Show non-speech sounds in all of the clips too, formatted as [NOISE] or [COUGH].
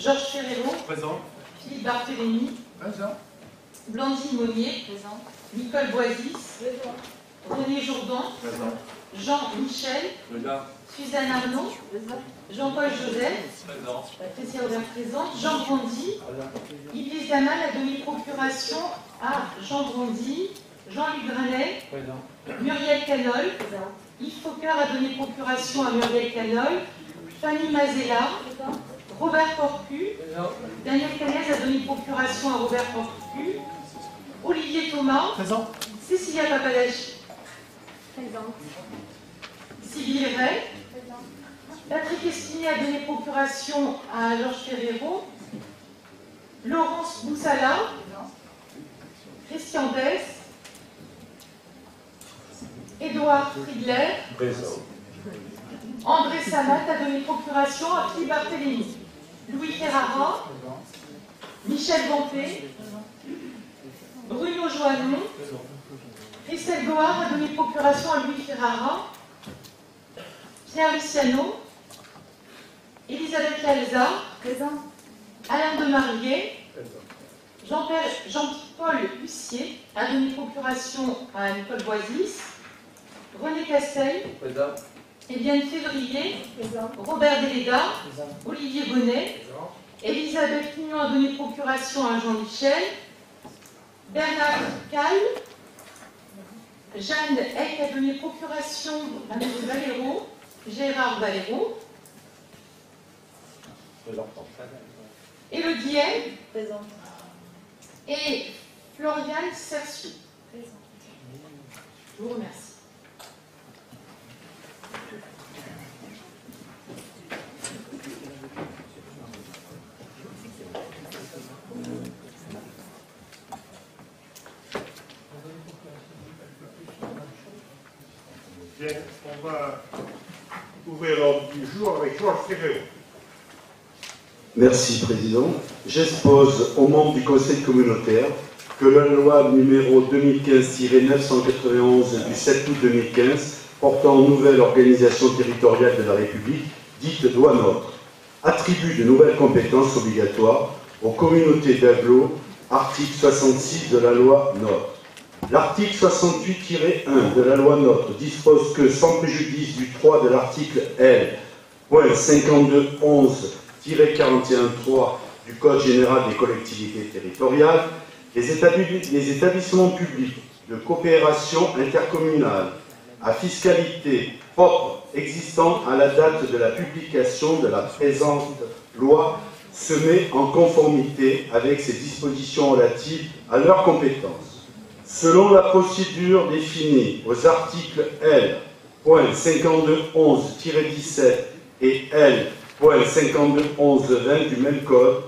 Georges Ferrero, Présent. Philippe Barthélémy, Présent. Blandine Monnier, Nicole Boisis, René Jourdan, Présent. Jean Michel, Présent. Suzanne Arnaud, Jean-Paul Joseph, Présent. Patricia Aubert présente, Jean Brandy, Iblis Damal a donné procuration à Jean Brandy, Jean-Luc Granet, Présent. Muriel Canol, Yves Fauquer a donné procuration à Muriel Canol, Fanny Mazella, Robert Porcu, Daniel Canez a donné procuration à Robert Porcu, Olivier Thomas, Présent. Cécilia Papadachi, Sylvie Ray, Patrick Estini a donné procuration à Georges Ferrero, Laurence Boussala, Christian Dess, Édouard Friedler, Présent. André Samat a donné procuration à Philippe Barthélémy, Louis Ferrara, Michel Vampé, Bruno Joannon, Christelle Goard a donné procuration à Louis Ferrara, Pierre Luciano, Elisabeth Lalza, Alain Jean-Paul Jean-Paul Hussier a donné procuration à Nicole Boisis, René Castel, Présent. Éliane Février, Robert Déléda, Olivier Bonnet, Elisabeth Pignon a donné procuration à Jean-Michel, Bernard Cal, Jeanne Eck a donné procuration à M. Valero, Gérard Valero, Présent. Élodie Hay et Floriane Sersu. Je vous remercie. On va ouvrir l'ordre du jour avec Georges. Merci, Président. J'expose aux membres du Conseil communautaire que la loi numéro 2015-991 du 7 août 2015 portant nouvelle organisation territoriale de la République, dite loi NOTRe, attribue de nouvelles compétences obligatoires aux communautés d'agglo, article 66 de la loi NOTRe. L'article 68-1 de la loi NOTRe dispose que, sans préjudice du 3 de l'article L. 5211 41.3 du Code général des collectivités territoriales, les établissements publics de coopération intercommunale à fiscalité propre existant à la date de la publication de la présente loi se met en conformité avec ces dispositions relatives à leurs compétences. Selon la procédure définie aux articles L. 5211-17 et L. 5211-20 du même code,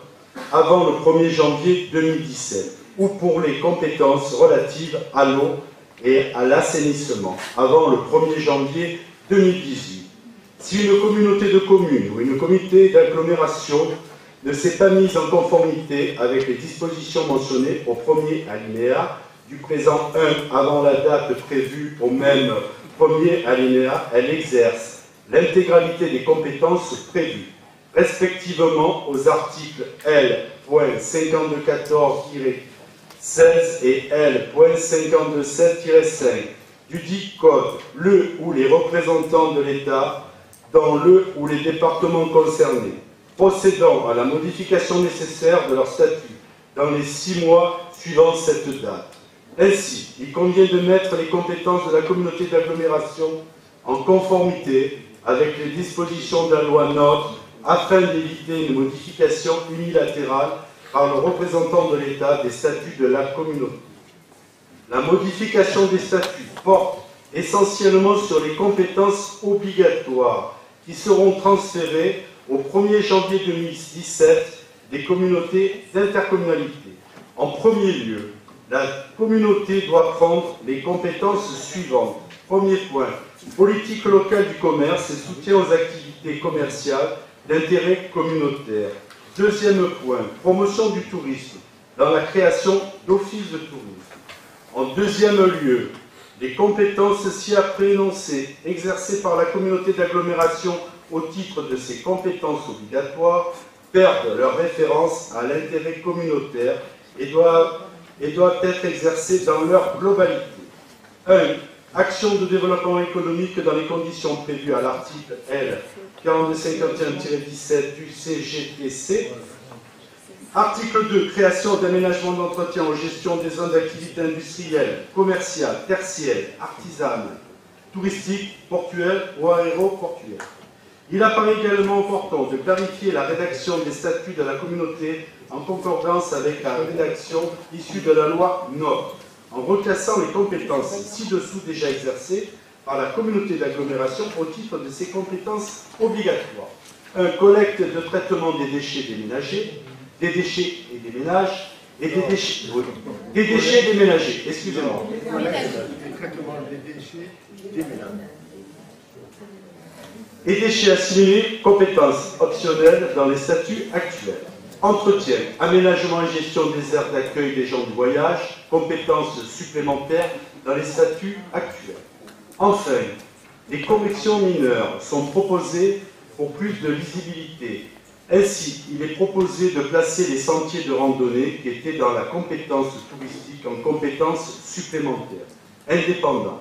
avant le 1er janvier 2017, ou pour les compétences relatives à l'eau et à l'assainissement, avant le 1er janvier 2018. Si une communauté de communes ou une communauté d'agglomération ne s'est pas mise en conformité avec les dispositions mentionnées au premier alinéa du présent 1 avant la date prévue au même premier alinéa, elle exerce l'intégralité des compétences prévues, respectivement aux articles L.5214-16 et L.5217-5 du dit code, le ou les représentants de l'État dans le ou les départements concernés, procédant à la modification nécessaire de leur statut dans les six mois suivant cette date. Ainsi, il convient de mettre les compétences de la communauté d'agglomération en conformité avec les dispositions de la loi NOTRe afin d'éviter une modification unilatérale par le représentant de l'État des statuts de la communauté. La modification des statuts porte essentiellement sur les compétences obligatoires qui seront transférées au 1er janvier 2017 des communautés d'intercommunalité. En premier lieu, la communauté doit prendre les compétences suivantes. Premier point, politique locale du commerce et soutien aux activités commerciales d'intérêt communautaire. Deuxième point, promotion du tourisme dans la création d'offices de tourisme. En deuxième lieu, les compétences ci-après énoncées exercées par la communauté d'agglomération au titre de ses compétences obligatoires perdent leur référence à l'intérêt communautaire et doivent, et doivent être exercées dans leur globalité. 1. Action de développement économique dans les conditions prévues à l'article L 4251-17 du CGTC. Article 2. Création d'aménagements d'entretien en gestion des zones d'activité industrielle, commerciale, tertiaire, artisanes, touristique, portuaire ou aéroportuaire. Il apparaît également important de clarifier la rédaction des statuts de la communauté en concordance avec la rédaction issue de la loi Nord, en reclassant les compétences ci-dessous déjà exercées par la communauté d'agglomération au titre de ses compétences obligatoires. Un collecte de traitement des déchets déménagés, des déchets et des ménages, et des déchets, des déchets déménagés, excusez-moi. et déchets assimilés, compétences optionnelles dans les statuts actuels. Entretien, aménagement et gestion des aires d'accueil des gens du voyage, compétences supplémentaires dans les statuts actuels. Enfin, les corrections mineures sont proposées pour plus de lisibilité. Ainsi, il est proposé de placer les sentiers de randonnée qui étaient dans la compétence touristique en compétences supplémentaires, indépendants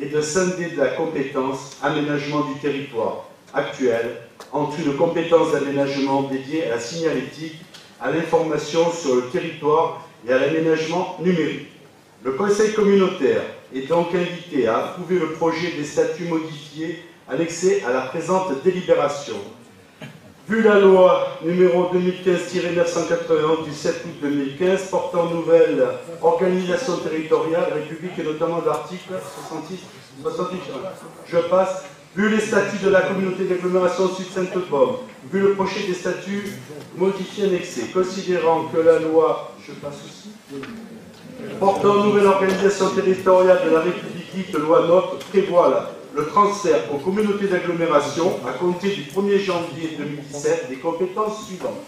et de scinder de la compétence aménagement du territoire actuelle entre une compétence d'aménagement dédiée à la signalétique, à l'information sur le territoire et à l'aménagement numérique. Le Conseil communautaire est donc invité à approuver le projet des statuts modifiés annexés à la présente délibération. Vu la loi numéro 2015-981 du 7 août 2015 portant nouvelle organisation territoriale République et notamment l'article 66, 68, je passe vu les statuts de la communauté d'agglomération Sud-Sainte-Pomme, vu le projet des statuts modifiés annexés, considérant que la loi, je passe aussi, portant nouvelle organisation territoriale de la République dite loi NOT prévoit le transfert aux communautés d'agglomération à compter du 1er janvier 2017 des compétences suivantes.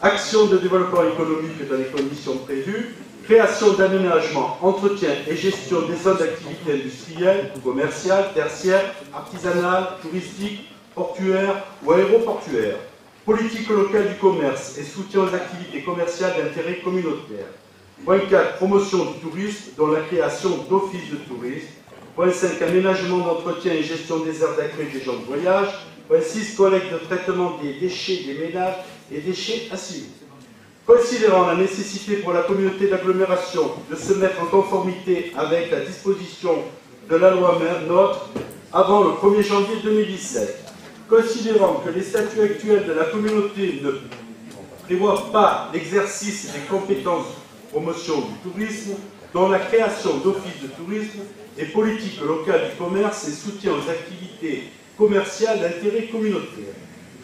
Action de développement économique dans les conditions prévues, création d'aménagement, entretien et gestion des zones d'activité industrielle, commerciale, tertiaire, artisanale, touristique, portuaire ou aéroportuaire, politique locale du commerce et soutien aux activités commerciales d'intérêt communautaire. Point 4. Promotion du tourisme, dont la création d'offices de tourisme. Point 5. Aménagement d'entretien et gestion des aires d'accueil des gens de voyage. Point 6. Collecte de traitement des déchets des ménages et déchets assimilés. Considérant la nécessité pour la communauté d'agglomération de se mettre en conformité avec la disposition de la loi NOTRe avant le 1er janvier 2017, considérant que les statuts actuels de la communauté ne prévoient pas l'exercice des compétences promotion du tourisme, dont la création d'offices de tourisme et politique locale du commerce et soutien aux activités commerciales d'intérêt communautaire,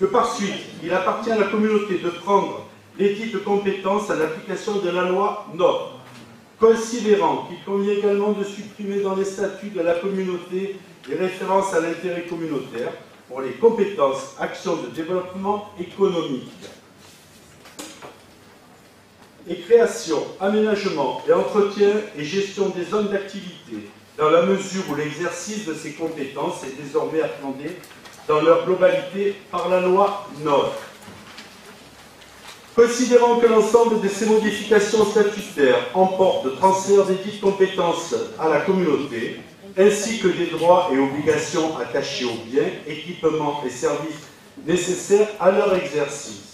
que par suite, il appartient à la communauté de prendre les titres compétences à l'application de la loi NOP, considérant qu'il convient également de supprimer dans les statuts de la communauté les références à l'intérêt communautaire pour les compétences actions de développement économique. Et création, aménagement et entretien et gestion des zones d'activité, dans la mesure où l'exercice de ces compétences est désormais appréhendé dans leur globalité par la loi NOP. Considérant que l'ensemble de ces modifications statutaires emportent le transfert des dites compétences à la communauté, ainsi que des droits et obligations attachés aux biens, équipements et services nécessaires à leur exercice.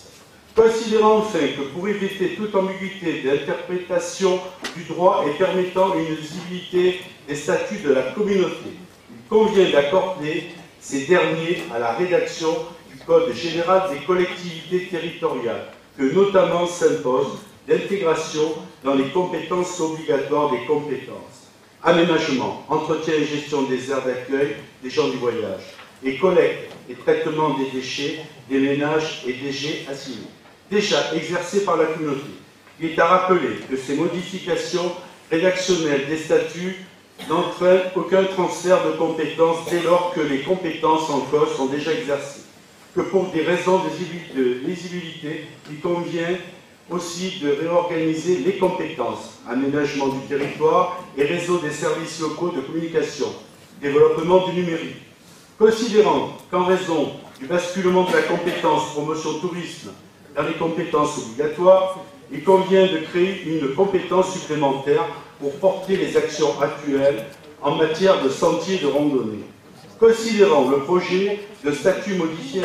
Considérant enfin que pour éviter toute ambiguïté d'interprétation du droit et permettant une visibilité des statuts de la communauté, il convient d'accorder ces derniers à la rédaction du Code général des collectivités territoriales, que notamment s'impose l'intégration dans les compétences obligatoires des compétences. Aménagement, entretien et gestion des aires d'accueil des gens du voyage, et collecte et traitement des déchets, des ménages et déchets assimilés, déjà exercés par la communauté. Il est à rappeler que ces modifications rédactionnelles des statuts n'entraînent aucun transfert de compétences dès lors que les compétences en cause sont déjà exercées que pour des raisons de lisibilité, il convient aussi de réorganiser les compétences, aménagement du territoire et réseau des services locaux de communication, développement du numérique. Considérant qu'en raison du basculement de la compétence promotion tourisme dans les compétences obligatoires, il convient de créer une compétence supplémentaire pour porter les actions actuelles en matière de sentiers de randonnée. Considérant le projet de statut modifié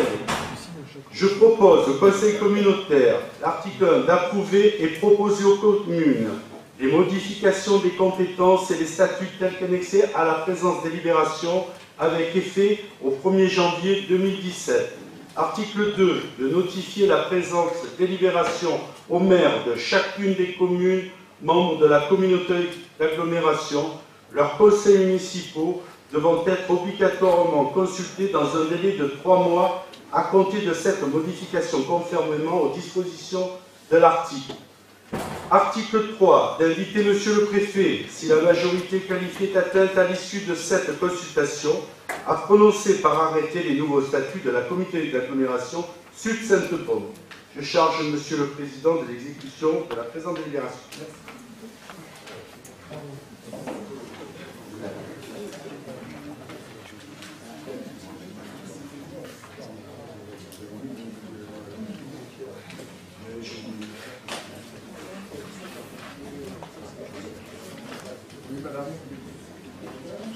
je propose au Conseil communautaire, l'article 1, d'approuver et proposer aux communes les modifications des compétences et les statuts tels qu'annexés à la présence délibération avec effet au 1er janvier 2017. Article 2, de notifier la présence délibération au maire de chacune des communes membres de la communauté d'agglomération, leurs conseils municipaux devant être obligatoirement consultés dans un délai de trois mois à compter de cette modification conformément aux dispositions de l'article. Article 3, d'inviter Monsieur le Préfet, si la majorité qualifiée est atteinte à l'issue de cette consultation, à prononcer par arrêté les nouveaux statuts de la communauté d'agglomération Sud-Sainte-Paume. Je charge Monsieur le Président de l'exécution de la présente délibération.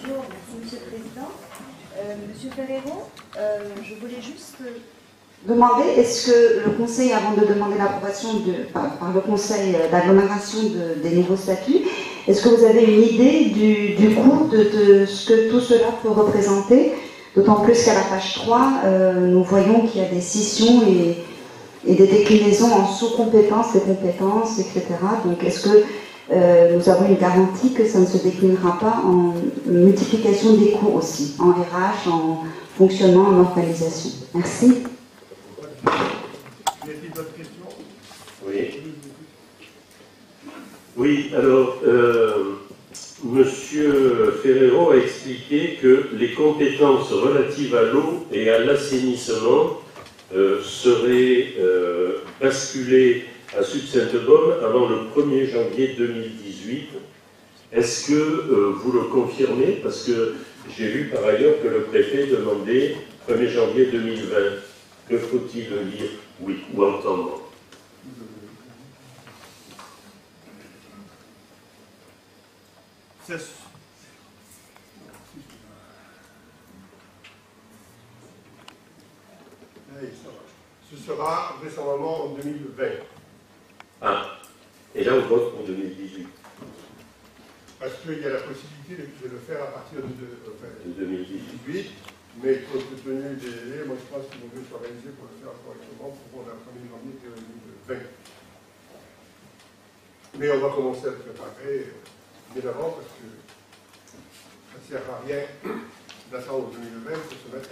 Bonjour, merci Monsieur le Président. Euh, Monsieur Ferrero, euh, je voulais juste demander, est-ce que le Conseil, avant de demander l'approbation par, le Conseil d'agglomération de- des nouveaux statuts, est-ce que vous avez une idée du, coût de, ce que tout cela peut représenter? D'autant plus qu'à la page 3, euh, nous voyons qu'il y a des scissions et, et des déclinaisons en sous-compétences, des compétences, etc. Donc est-ce que euh, nous avons une garantie que ça ne se déclinera pas en multiplication des coûts aussi, en RH, en fonctionnement, en organisation. Merci. Oui. Oui, alors, euh, Monsieur Ferrero a expliqué que les compétences relatives à l'eau et à l'assainissement euh, seraient euh, basculées à Sud-Sainte-Baume avant le 1er janvier 2018. Est-ce que euh, vous le confirmez? Parce que j'ai vu par ailleurs que le préfet demandait 1er janvier 2020. Que faut-il lire? Oui, ou entendre? Ce sera vraisemblablement en 2020. Ah, et là on vote pour 2018, Parce qu'il y a la possibilité de, de le faire à partir de, de- enfin, de 2018. 2018, mais compte tenu des délais, moi je pense qu'il vaut mieux s'organiser pour le faire correctement pour un 1er janvier 2020. Mais on va commencer à le préparer bien avant parce que ça ne sert à rien d'attendre 2020 pour se mettre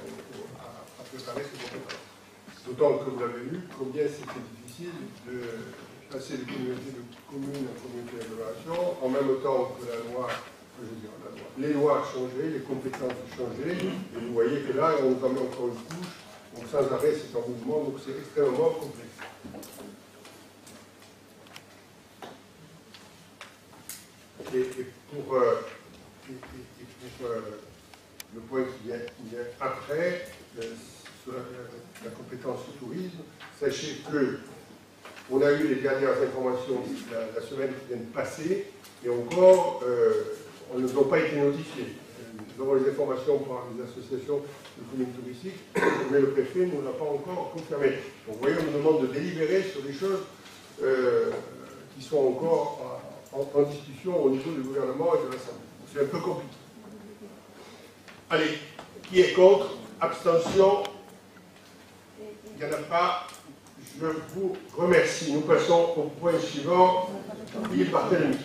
à, préparer ce compétences. D'autant que vous l'avez vu, combien c'était difficile de passer les communautés de communes en communauté d'agglomération en même temps que la loi, que je dire, la loi. Les lois changeaient, les compétences changeaient, et vous voyez que là, on en met encore une couche, donc sans arrêt, c'est en mouvement, donc c'est extrêmement complexe. Et, euh, pour, euh, le point qui vient, qui vient après, euh, sur la, la- la compétence au tourisme, sachez que on a eu les dernières informations la, la semaine qui vient de passer, et encore, euh, on ne nous ont pas été notifiés. Euh, Nous avons les informations par les associations de communes touristiques, mais le préfet ne nous l'a pas encore confirmé. Donc vous voyez, on nous demande de délibérer sur des choses euh, qui sont encore en, en- en discussion au niveau du gouvernement et de l'Assemblée. C'est un peu compliqué. Allez, qui est contre? Abstention? Il n'y en a pas. Je vous remercie. Nous passons au point suivant. Philippe Barthélemy.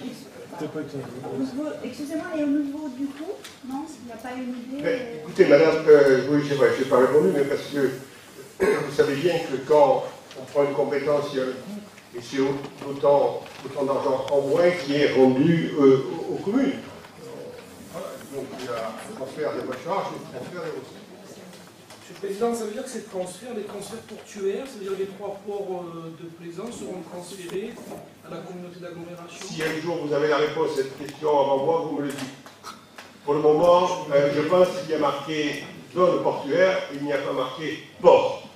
Excusez-moi, et au niveau du coût Non, il n'y a pas une idée Mais, euh, écoutez, madame, euh, oui, c'est vrai, je n'ai pas répondu, mais parce que [CLEARS THROAT] vous savez bien que quand on prend une compétence, il y a un coût, et c'est au- autant, autant d'argent en moins qui est rendu euh, aux, communes. Voilà, donc il y a un transfert des recharges et un transfert des ressources. Le Président, ça veut dire que ces transferts, les transferts portuaires, c'est-à-dire les trois ports euh, de plaisance seront transférés à la communauté d'agglomération Si un jour vous avez la réponse à cette question avant moi, vous me le dites. Pour le moment, euh, je pense qu'il y a marqué zone portuaire, il n'y a pas marqué port.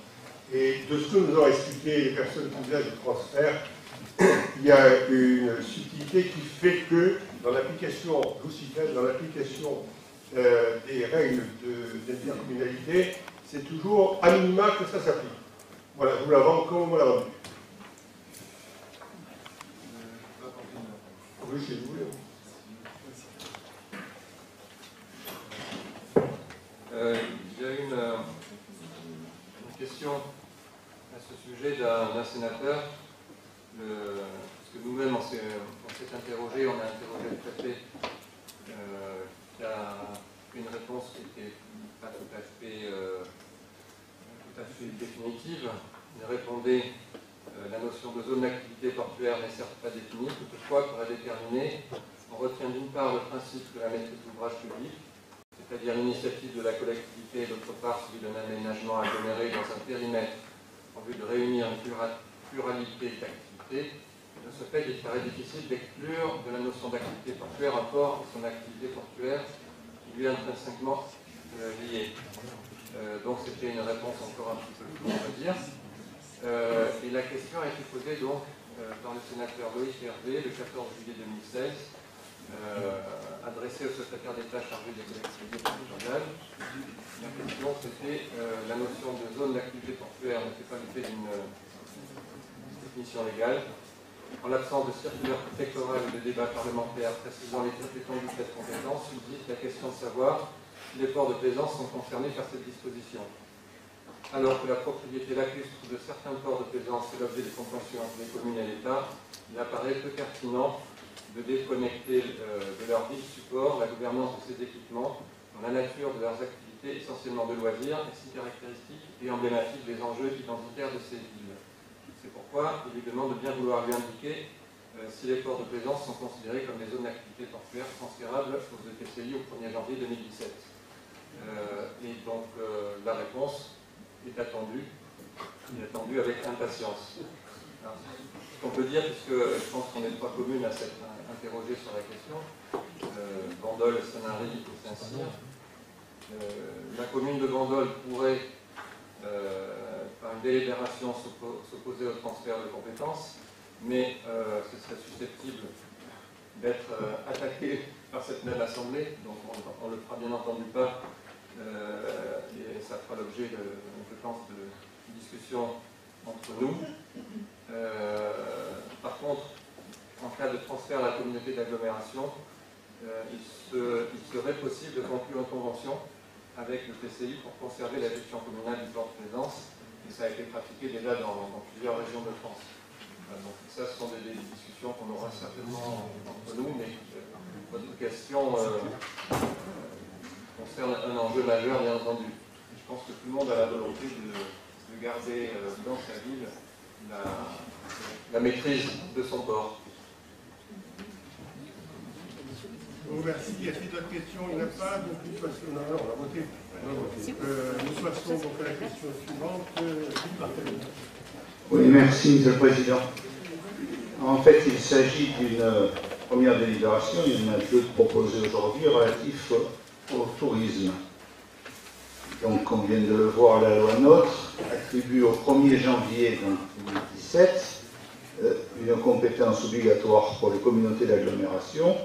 Et de ce que nous ont expliqué les personnes qui viennent du transfert, il y a une subtilité qui fait que dans l'application, dans l'application euh, des règles d'intercommunalité, c'est toujours à minima que ça s'applique. Voilà, je vous la vends comme on l'a vendu. Oui, vous il y a une, euh, une, question à ce sujet d'un sénateur. Parce que nous-mêmes, on s'est interrogé, on a interrogé le préfet euh, qui a une réponse qui n'était pas tout à fait, euh, tout à fait définitive. Il répondait euh, la notion de zone d'activité portuaire n'est certes pas définie, toutefois, pour la déterminer, on retient d'une part le principe de la maîtrise d'ouvrage public, c'est-à-dire l'initiative de la collectivité, et d'autre part celui d'un aménagement aggloméré dans un périmètre en vue de réunir une pluralité d'activités. De ce fait, il serait difficile d'exclure de la notion d'activité portuaire un port et son activité portuaire qui lui est intrinsèquement euh, liée. Euh, donc c'était une réponse encore un petit peu plus, on va dire. Euh, et la question a été posée donc par le sénateur Loïc Hervé le 14 juillet 2016 euh, adressé au secrétaire d'État chargé des collectivités territoriales. La question, c'était la notion de zone d'activité portuaire ne fait pas l'effet d'une définition légale. En l'absence de circulaire préfectorale ou de débat parlementaire précisant les étendues de cette compétence, subsiste la question de savoir si les ports de plaisance sont concernés par cette disposition. Alors que la propriété lacustre de certains ports de plaisance fait l'objet des conventions entre les communes et l'État, il apparaît peu pertinent de déconnecter euh, de leur vie support la gouvernance de ces équipements dans la nature de leurs activités essentiellement de loisirs et si caractéristiques et emblématiques des enjeux identitaires de ces villes. Il lui demande de bien vouloir lui indiquer euh, si les ports de plaisance sont considérés comme des zones d'activité portuaire transférables aux EPCI au 1er janvier 2017. Euh, et donc la réponse est attendue, est attendue avec impatience. ce qu'on peut dire, puisque je pense qu'on est trois communes à cette interrogé sur la question, euh, Bandol, Sanary et Saint-Cyr. Euh, la commune de Bandol pourrait, euh, par une délibération, s'opposer au transfert de compétences, mais ce serait susceptible d'être attaqué par cette même assemblée, donc on ne le fera bien entendu pas, et ça fera l'objet, je pense, de discussions entre nous. par contre, en cas de transfert à la communauté d'agglomération, euh, il, serait possible de conclure une convention avec le PCI pour conserver la gestion communale du port de plaisance, et ça a été pratiqué déjà dans, plusieurs régions de France. Euh, donc ça, ce sont des, discussions qu'on aura certainement entre nous, mais euh, votre question concerne un enjeu majeur, bien entendu. Je pense que tout le monde a la volonté de, garder dans sa ville la maîtrise de son port. Merci. Y a-t-il d'autres questions? Il n'y en a pas. Donc, non, on a voté. Nous à la question suivante. Oui, merci, Monsieur le Président. En fait, il s'agit d'une première délibération, il y en a deux proposées aujourd'hui relatifs au tourisme. Donc, comme vient de le voir, la loi NOTRe attribue au 1er janvier 2017 euh, une compétence obligatoire pour les communautés d'agglomération.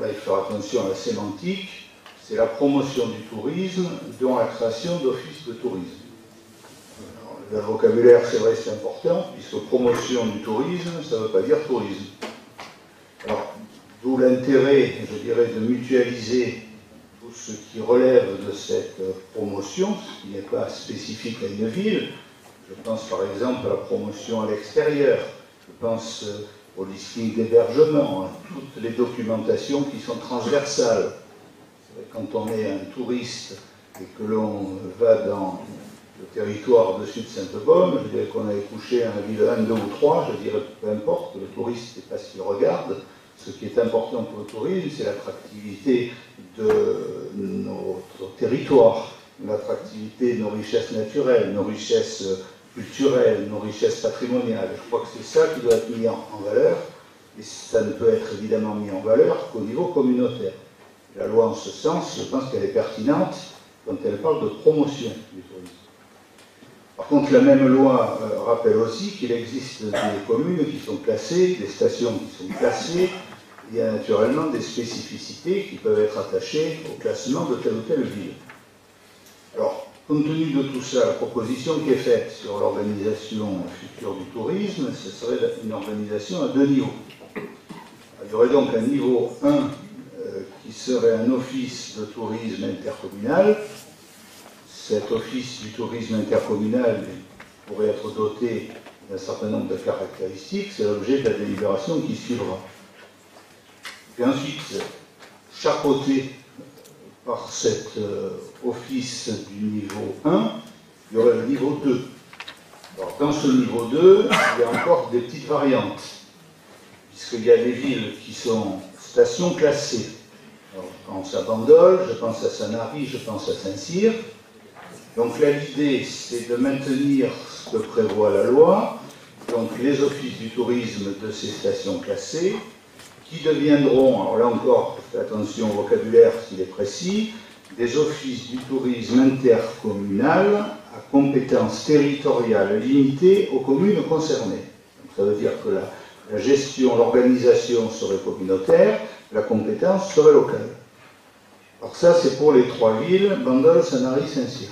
là, il faut faire attention à la sémantique. C'est la promotion du tourisme, dont la création d'offices de tourisme. le vocabulaire, c'est vrai, c'est important, puisque promotion du tourisme, ça ne veut pas dire tourisme. Alors, d'où l'intérêt, je dirais, de mutualiser tout ce qui relève de cette promotion, ce qui n'est pas spécifique à une ville. Je pense par exemple à la promotion à l'extérieur, je pense euh, au listing d'hébergement, à toutes les documentations qui sont transversales. Quand on est un touriste et que l'on va dans le territoire de Sud-Sainte-Baume, je dirais qu'on a couché un ville 1, 2 ou 3, je dirais peu importe, le touriste n'est pas qu'il regarde. Ce qui est important pour le tourisme, c'est l'attractivité de notre territoire, l'attractivité de nos richesses naturelles, nos richesses culturelles, nos richesses patrimoniales. Je crois que c'est ça qui doit être mis en, valeur, et ça ne peut être évidemment mis en valeur qu'au niveau communautaire. La loi, en ce sens, je pense qu'elle est pertinente, quand elle parle de promotion du tourisme. Par contre, la même loi euh, rappelle aussi qu'il existe des communes qui sont classées, des stations qui sont classées. Il y a naturellement des spécificités qui peuvent être attachées au classement de telle ou telle ville. Alors, compte tenu de tout ça, la proposition qui est faite sur l'organisation future du tourisme, ce serait une organisation à deux niveaux. Il y aurait donc un niveau 1 euh, qui serait un office de tourisme intercommunal cet office du tourisme intercommunal pourrait être doté d'un certain nombre de caractéristiques, c'est l'objet de la délibération qui suivra. Et ensuite, chapeauté par cet euh, office du niveau 1, il y aurait le niveau 2. Alors, dans ce niveau 2, il y a encore des petites variantes, puisqu'il y a des villes qui sont stations classées. Je pense à Bandol, je pense à Sanary, je pense à Saint-Cyr, donc là, l'idée, c'est de maintenir ce que prévoit la loi, donc les offices du tourisme de ces stations classées, qui deviendront, alors là encore, attention au vocabulaire s'il est précis, des offices du tourisme intercommunal à compétences territoriales limitées aux communes concernées. Donc ça veut dire que la gestion, l'organisation serait communautaire, la compétence serait locale. Alors ça, c'est pour les trois villes, Bandol, Sanary, Saint-Cyr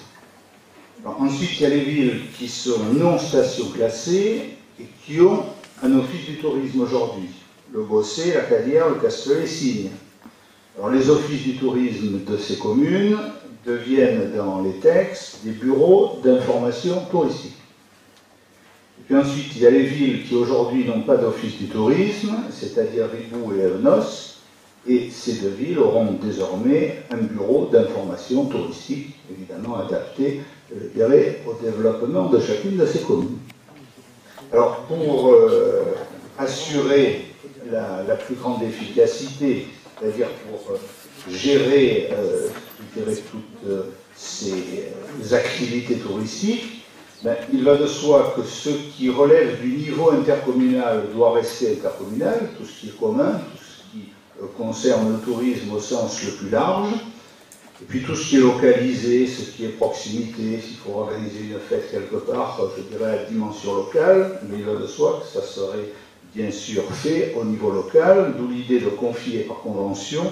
ensuite, il y a les villes qui sont non stations classées et qui ont un office du tourisme aujourd'hui. Le Bossé, la Cadière, le Castellet et Signe. Alors, les offices du tourisme de ces communes deviennent dans les textes des bureaux d'information touristique. Et puis ensuite, il y a les villes qui aujourd'hui n'ont pas d'office du tourisme, c'est-à-dire Ribou et Evnos, et ces deux villes auront désormais un bureau d'information touristique, évidemment adapté euh, au développement de chacune de ces communes. Alors, pour euh, assurer la, plus grande efficacité, c'est-à-dire pour euh, gérer toutes ces activités touristiques, ben, il va de soi que ce qui relève du niveau intercommunal doit rester intercommunal, tout ce qui est commun, tout concerne le tourisme au sens le plus large, et puis tout ce qui est localisé, ce qui est proximité, s'il faut organiser une fête quelque part, je dirais à dimension locale, mais il va de soi que ça serait bien sûr fait au niveau local, d'où l'idée de confier par convention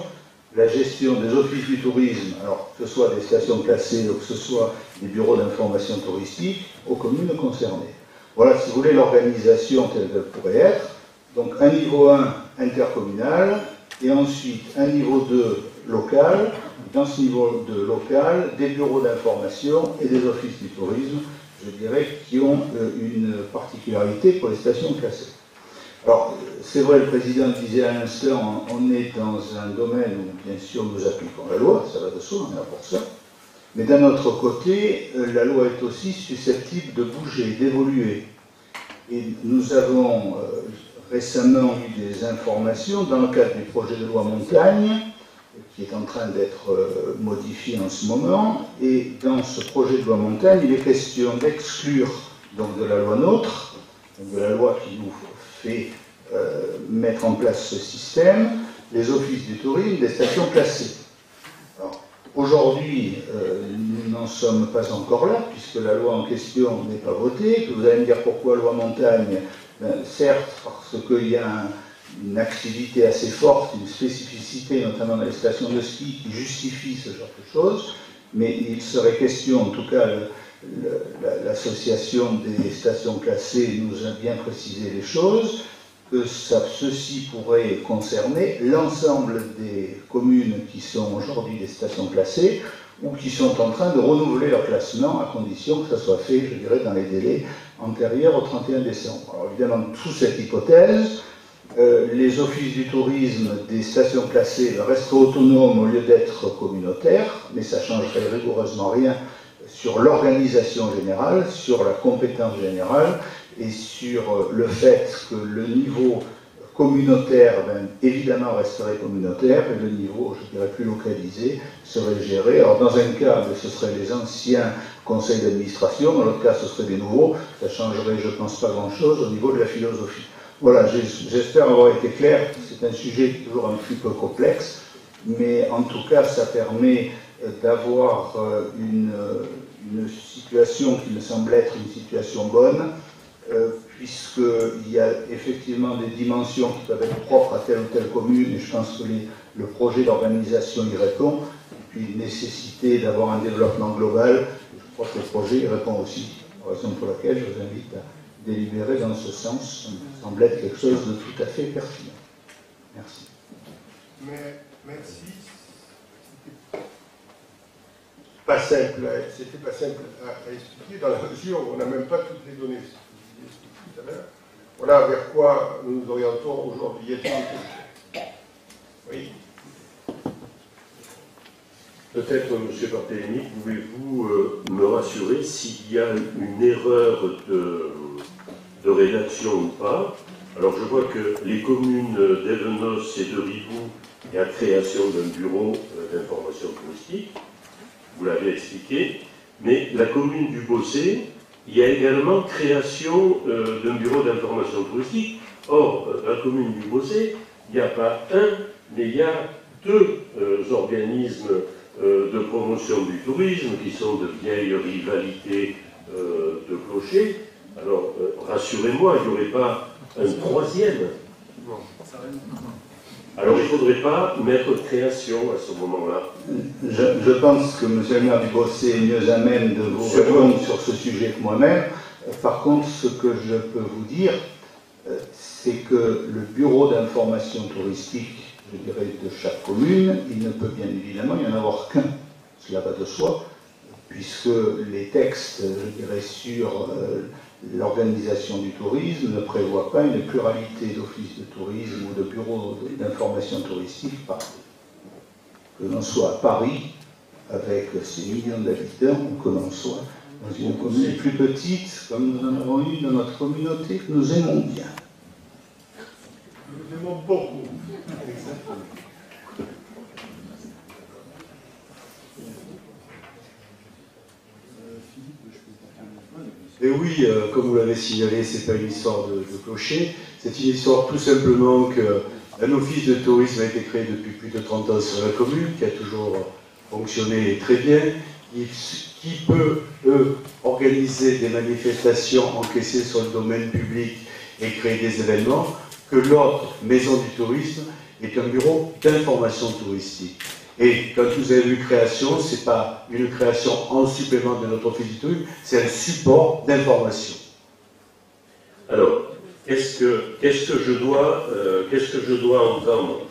la gestion des offices du tourisme, alors que ce soit des stations classées ou que ce soit des bureaux d'information touristique, aux communes concernées. Voilà, si vous voulez, l'organisation telle qu'elle pourrait être. Donc un niveau 1 intercommunal, et ensuite un niveau 2 local, dans ce niveau de local, des bureaux d'information et des offices du tourisme, je dirais, qui ont euh, une particularité pour les stations classées. Alors, c'est vrai, le président disait à l'instant, on est dans un domaine où, bien sûr, nous appliquons la loi, ça va de soi, on est là pour ça. Mais d'un autre côté, euh, la loi est aussi susceptible de bouger, d'évoluer. Et nous avons euh, récemment eu des informations dans le cadre du projet de loi montagne qui est en train d'être euh, modifié en ce moment. Et dans ce projet de loi montagne, il est question d'exclure donc de la loi NOTRe, de la loi qui nous fait euh, mettre en place ce système, les offices du tourisme des stations classées. Aujourd'hui, euh, nous n'en sommes pas encore là, puisque la loi en question n'est pas votée. vous allez me dire pourquoi loi montagne Certes, parce qu'il y a un, une activité assez forte, une spécificité, notamment dans les stations de ski, qui justifie ce genre de choses, mais il serait question, en tout cas, l'association des stations classées nous a bien précisé les choses, que ceci pourrait concerner l'ensemble des communes qui sont aujourd'hui des stations classées ou qui sont en train de renouveler leur classement à condition que ça soit fait, je dirais, dans les délais antérieurs au 31 décembre. Alors évidemment, sous cette hypothèse, euh, les offices du tourisme des stations classées resteraient autonomes au lieu d'être communautaires, mais ça ne changerait rigoureusement rien sur l'organisation générale, sur la compétence générale et sur euh, le fait que le niveau communautaire, ben, évidemment, resterait communautaire, et le niveau, je dirais, plus localisé serait géré. Alors, dans un cas, ben, ce seraient les anciens conseils d'administration, dans l'autre cas, ce seraient des nouveaux. Ça changerait, je pense, pas grand-chose au niveau de la philosophie. Voilà, j'espère avoir été clair. C'est un sujet toujours un petit peu complexe, mais en tout cas, ça permet d'avoir une, une, situation qui me semble être une situation bonne, puisqu'il y a effectivement des dimensions qui peuvent être propres à telle ou telle commune, et je pense que le projet d'organisation y répond, et puis nécessité d'avoir un développement global, crois projet répond aussi, raison pour laquelle je vous invite à délibérer dans ce sens, ça me semble être quelque chose de tout à fait pertinent. Merci. Mais, merci. Pas simple, c'était pas simple à, expliquer dans la mesure où on n'a même pas toutes les données. Voilà vers quoi nous nous orientons aujourd'hui. Oui. Peut-être, M. Barthélémy, pouvez-vous euh, me rassurer s'il y a une erreur de, rédaction ou pas? Alors, je vois que les communes d'Evenos et de Ribou, il y a création d'un bureau euh, d'information touristique, vous l'avez expliqué, mais la commune du Bossé, il y a également création euh, d'un bureau d'information touristique. Or, la commune du Bossé, il n'y a pas un, mais il y a deux organismes euh, de promotion du tourisme, qui sont de vieilles rivalités euh, de clochers. Alors, euh, rassurez-moi, il n'y aurait pas un troisième. Alors, il ne faudrait pas mettre création à ce moment-là. Je, pense que M. le maire du Bossé est mieux à même de vous répondre sur ce sujet que moi-même. Par contre, ce que je peux vous dire, c'est que le bureau d'information touristique je dirais, de chaque commune, il ne peut bien évidemment y en avoir qu'un. Cela va de soi, puisque les textes, je dirais, sur euh, l'organisation du tourisme ne prévoient pas une pluralité d'offices de tourisme ou de bureaux d'information touristique partout. Que l'on soit à Paris, avec ses millions d'habitants, ou que l'on soit dans une commune plus petite, comme nous en avons eu dans notre communauté, que nous aimons bien. Beaucoup. Et oui, euh, comme vous l'avez signalé, c'est pas une histoire de, clocher, c'est une histoire tout simplement qu'un office de tourisme a été créé depuis plus de 30 ans sur la commune, qui a toujours fonctionné très bien, qui, peut, eux, organiser des manifestations encaissées sur le domaine public et créer des événements, que l'autre maison du tourisme est un bureau d'information touristique. Et quand vous avez vu création, ce n'est pas une création en supplément de notre office du tourisme, c'est un support d'information. Alors, qu'est-ce que, qu'est-ce que, je dois, euh, qu'est-ce que je dois entendre?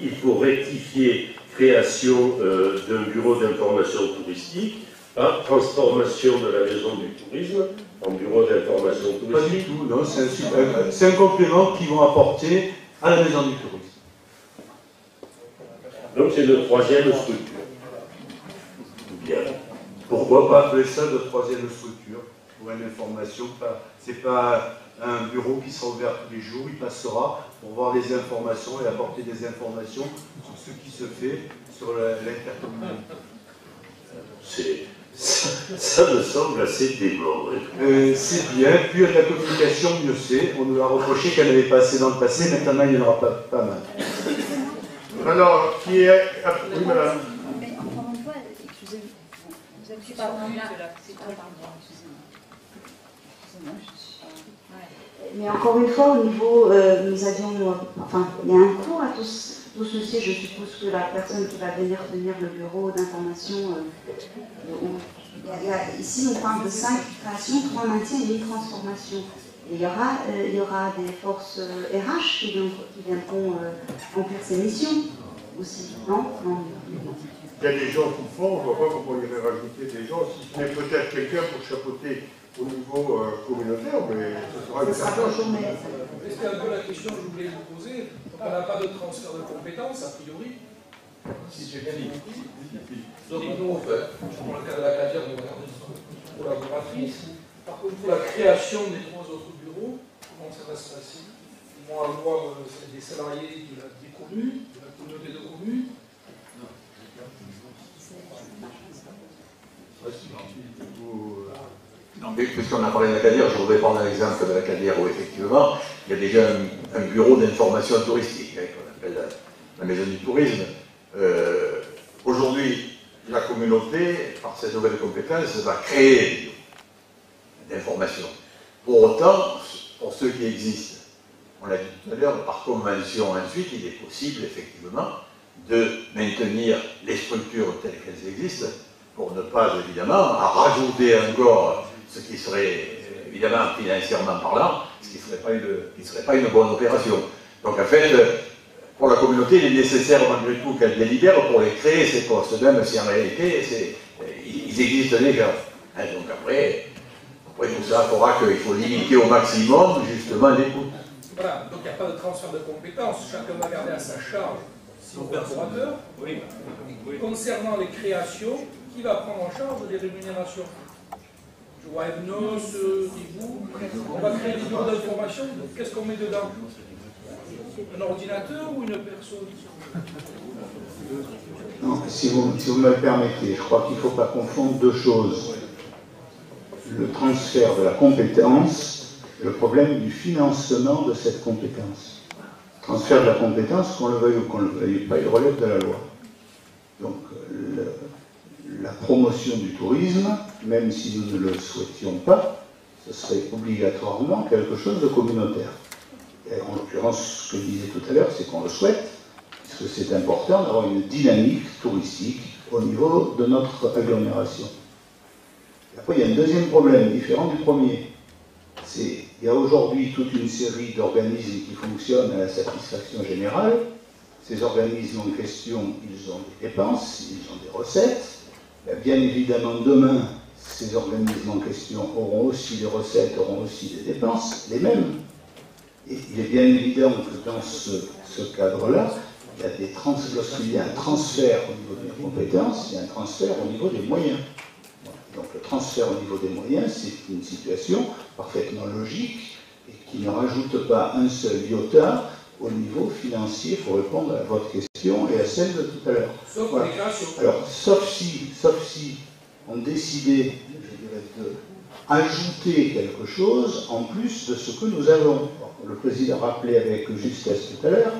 Il, faut rectifier création euh, d'un bureau d'information touristique par transformation de la maison du tourisme en bureau d'information touristique. Pas du tout, non, c'est un, c'est un complément qu'ils vont apporter à la maison du tourisme. Donc c'est une troisième structure. Bien. Pourquoi pas appeler ça de troisième structure Pour une information, ce n'est pas un bureau qui sera ouvert tous les jours, il passera pour voir les informations et apporter des informations sur ce qui se fait sur l'intercommunalité. Ça, me semble assez dément. Euh, c'est bien, plus il y a de la communication, mieux c'est. On nous a reproché qu'elle n'avait pas assez dans le passé, maintenant il n'y en aura pas, pas mal. Alors, qui est. Ah, oui, madame. Mais encore une fois, excusez-moi, vous êtes sur Mais encore une fois, au niveau, euh, nous avions, enfin, il y a un coût à tout, ceci. Je suppose que la personne qui va venir tenir le bureau d'information, euh, ici on parle de cinq créations, trois maintiens et une transformation il y aura, euh, il y aura des forces RH euh, qui, viendront, euh, remplir ces missions aussi, Il y a des gens qui font, je ne vois pas pourquoi on irait rajouter des gens, si ce n'est peut-être quelqu'un pour chapeauter au niveau communautaire, mais ce sera une personne. C'était un peu la question que je voulais vous poser. On n'a pas de transfert de compétences, a priori. Si j'ai bien dit. Donc, nous, prends le cas de la carrière de collaboratrice. Par contre, pour la création des trois autres comment ça va se passer? Ils vont avoir euh, des salariés de la, des communes, de la communauté de communes. Non, puisqu'on a parlé de la Cadière, je voudrais prendre un exemple de la Cadière où effectivement il y a déjà un, bureau d'information touristique, hein, qu'on appelle la, maison du tourisme. Euh, aujourd'hui, la communauté, par cette nouvelle compétence, va créer des informations. Pour autant, pour ceux qui existent, on l'a dit tout à l'heure, par convention ensuite, il est possible effectivement de maintenir les structures telles qu'elles existent pour ne pas évidemment rajouter encore ce qui serait évidemment financièrement parlant, ce qui ne serait, pas une, serait pas une bonne opération. Donc en fait, pour la communauté, il est nécessaire malgré tout qu'elle délibère pour les créer, ces postes, même si en réalité, ils existent déjà. Hein, donc après, après tout ça fera qu'il faut limiter au maximum justement l'écoute. Voilà, donc il n'y a pas de transfert de compétences, chacun va garder à sa charge son collaborateurs. Oui. Concernant les créations, qui va prendre en charge les rémunérations? On va créer des bureaux d'information, qu'est-ce qu'on met dedans Un ordinateur ou une personne non, si, vous, si vous me le permettez, je crois qu'il ne faut pas confondre deux choses. Le transfert de la compétence, le problème du financement de cette compétence. Transfert de la compétence, qu'on le veuille ou qu'on le veuille pas, il relève de la loi. Donc, la promotion du tourisme, même si nous ne le souhaitions pas, ce serait obligatoirement quelque chose de communautaire. En l'occurrence, ce que je disais tout à l'heure, c'est qu'on le souhaite, puisque c'est important d'avoir une dynamique touristique au niveau de notre agglomération. après, il y a un deuxième problème, différent du premier. Il y a aujourd'hui toute une série d'organismes qui fonctionnent à la satisfaction générale. Ces organismes en question, ils ont des dépenses, ils ont des recettes, Bien évidemment, demain, ces organismes en question auront aussi des recettes, auront aussi des dépenses, les mêmes. Et il est bien évident que dans ce, cadre-là, lorsqu'il y a un transfert au niveau des compétences, il y a un transfert au niveau des moyens. Donc le transfert au niveau des moyens, c'est une situation parfaitement logique et qui ne rajoute pas un seul iota au niveau financier pour répondre à votre question et à celle de tout à l'heure. Sauf voilà. Alors, sauf si, sauf si on décidait, je dirais, d'ajouter quelque chose en plus de ce que nous avons. Le président rappelait avec justesse tout à l'heure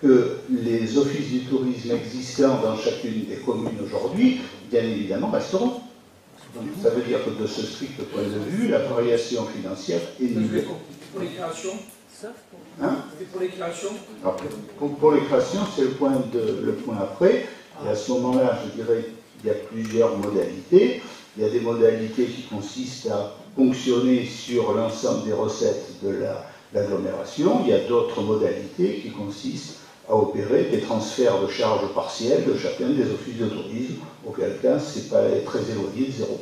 que les offices du tourisme existants dans chacune des communes aujourd'hui, bien évidemment, resteront. Donc, ça veut dire que de ce strict point de vue, la variation financière est nulle. Pour les créations Hein pour les créations pour, les créations, c'est le point, le point après. Et à ce moment-là, je dirais qu'il y a plusieurs modalités. Il y a des modalités qui consistent à fonctionner sur l'ensemble des recettes de l'agglomération. Il y a d'autres modalités qui consistent à opérer des transferts de charges partielles de chacun des offices de tourisme, auquel cas, ce n'est pas très éloigné de zéro.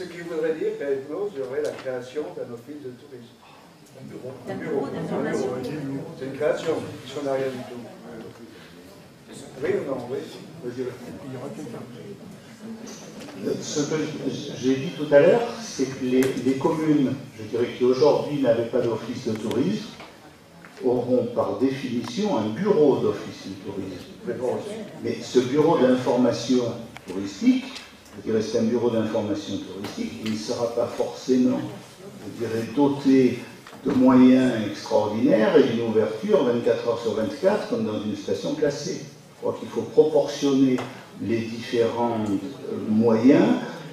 Ce qui voudrait dire qu'à Ethnos, il y aurait la création d'un office de tourisme. Un bureau d'information. C'est une création, puisqu'on n'a rien du tout. Oui ou non Oui? Ce que j'ai dit tout à l'heure, c'est que les, les, communes, je dirais qui aujourd'hui n'avaient pas d'office de tourisme, auront par définition un bureau d'office de tourisme. Mais ce bureau d'information touristique je dirais, c'est un bureau d'information touristique, il ne sera pas forcément, je dirais, doté de moyens extraordinaires et d'une ouverture 24 heures sur 24 comme dans une station classée. Je crois qu'il faut proportionner les différents euh, moyens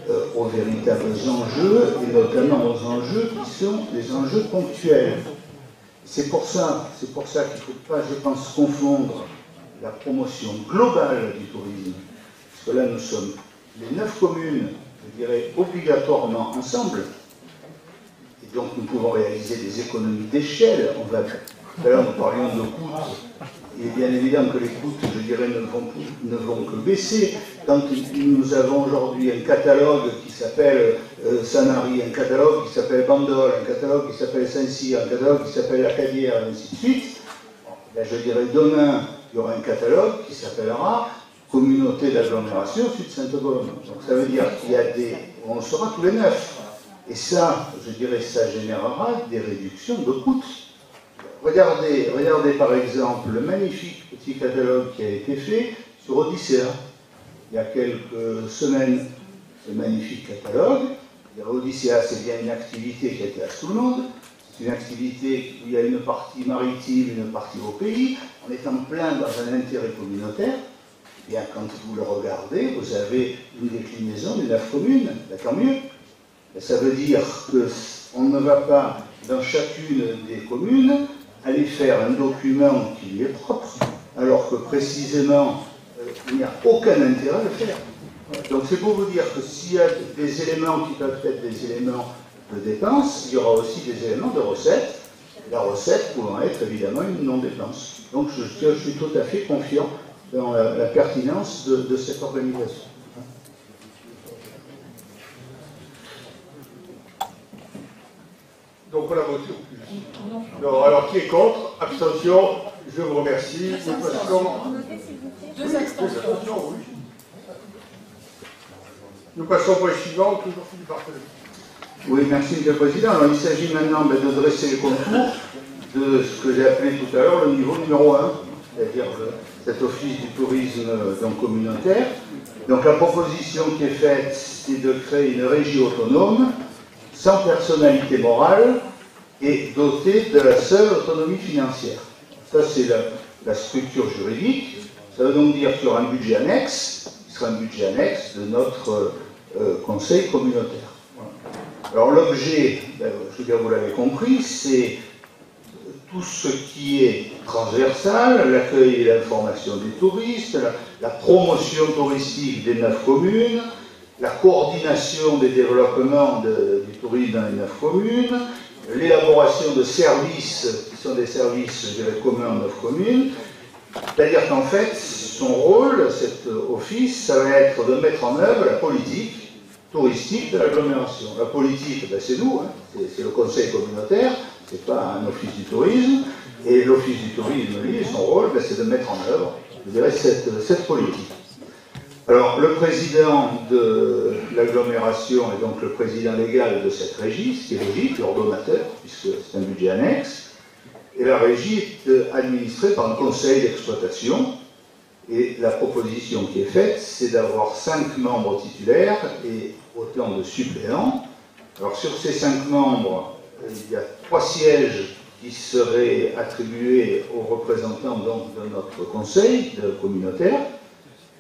euh, aux véritables enjeux et notamment aux enjeux qui sont des enjeux ponctuels. C'est pour ça, c'est pour ça qu'il ne faut pas, je pense, confondre la promotion globale du tourisme, parce que là nous sommes les neuf communes, je dirais, obligatoirement ensemble, et donc nous pouvons réaliser des économies d'échelle. On va, tout nous parlions de coûts. Il est bien évident que les coûts, je dirais, ne vont, ne vont que baisser. Quand nous avons aujourd'hui un catalogue qui s'appelle euh, Sanary, un catalogue qui s'appelle Bandol, un catalogue qui s'appelle Saint-Cyr, un catalogue qui s'appelle Acadière, et ainsi de suite, ben, je dirais demain, il y aura un catalogue qui s'appellera communauté d'agglomération Sud Sainte-Baume. Donc ça veut dire qu'il y a des. On sera tous les neuf. Et ça, je dirais, ça générera des réductions de coûts. Regardez, regardez par exemple le magnifique petit catalogue qui a été fait sur Odyssée. Il y a quelques semaines, ce magnifique catalogue. Odyssée, c'est bien une activité qui était à tout le monde. C'est une activité où il y a une partie maritime, une partie au pays. On est en plein dans un intérêt communautaire. Et quand vous le regardez, vous avez une déclinaison des neuf communes, tant mieux? ça veut dire qu'on ne va pas dans chacune des communes aller faire un document qui lui est propre, alors que précisément, euh, il n'y a aucun intérêt à le faire. Donc c'est pour vous dire que s'il y a des éléments qui peuvent être des éléments de dépenses, il y aura aussi des éléments de recettes, la recette pouvant être évidemment une non-dépense. Donc je, suis tout à fait confiant dans la, pertinence de, cette organisation. Donc on a voté au plus. Non, alors qui est contre? Abstention Je vous remercie. Deux abstentions. Nous passons au point suivant, toujours Philippe Barthelemy. Oui, merci, M. le Président. Alors, il s'agit maintenant ben, de dresser le contour de ce que j'ai appelé tout à l'heure le niveau numéro 1, c'est-à-dire cet office du tourisme euh, communautaire. Donc, la proposition qui est faite, c'est de créer une régie autonome, sans personnalité morale et dotée de la seule autonomie financière. Ça, c'est la, structure juridique. Ça veut donc dire qu'il y aura un budget annexe, qui sera un budget annexe de notre euh, conseil communautaire. Alors l'objet, ben, je veux dire, vous l'avez compris, c'est tout ce qui est transversal, l'accueil et l'information des touristes, la, promotion touristique des neuf communes, la coordination des développements du tourisme dans les neuf communes, l'élaboration de services qui sont des services communs en neuf communes. C'est-à-dire qu'en fait, son rôle, cet office, ça va être de mettre en œuvre la politique touristique de l'agglomération. La politique, ben, c'est nous, hein. c'est le conseil communautaire, c'est pas un office du tourisme. Et l'office du tourisme, lui, son rôle, ben, c'est de mettre en œuvre, je dirais, cette, politique. Alors, le président de l'agglomération est donc le président légal de cette régie, ce qui est logique, l'ordonnateur, puisque c'est un budget annexe. Et la régie est administrée par un conseil d'exploitation, et la proposition qui est faite, c'est d'avoir cinq membres titulaires et autant de suppléants. Alors sur ces cinq membres, il y a trois sièges qui seraient attribués aux représentants de notre conseil communautaire,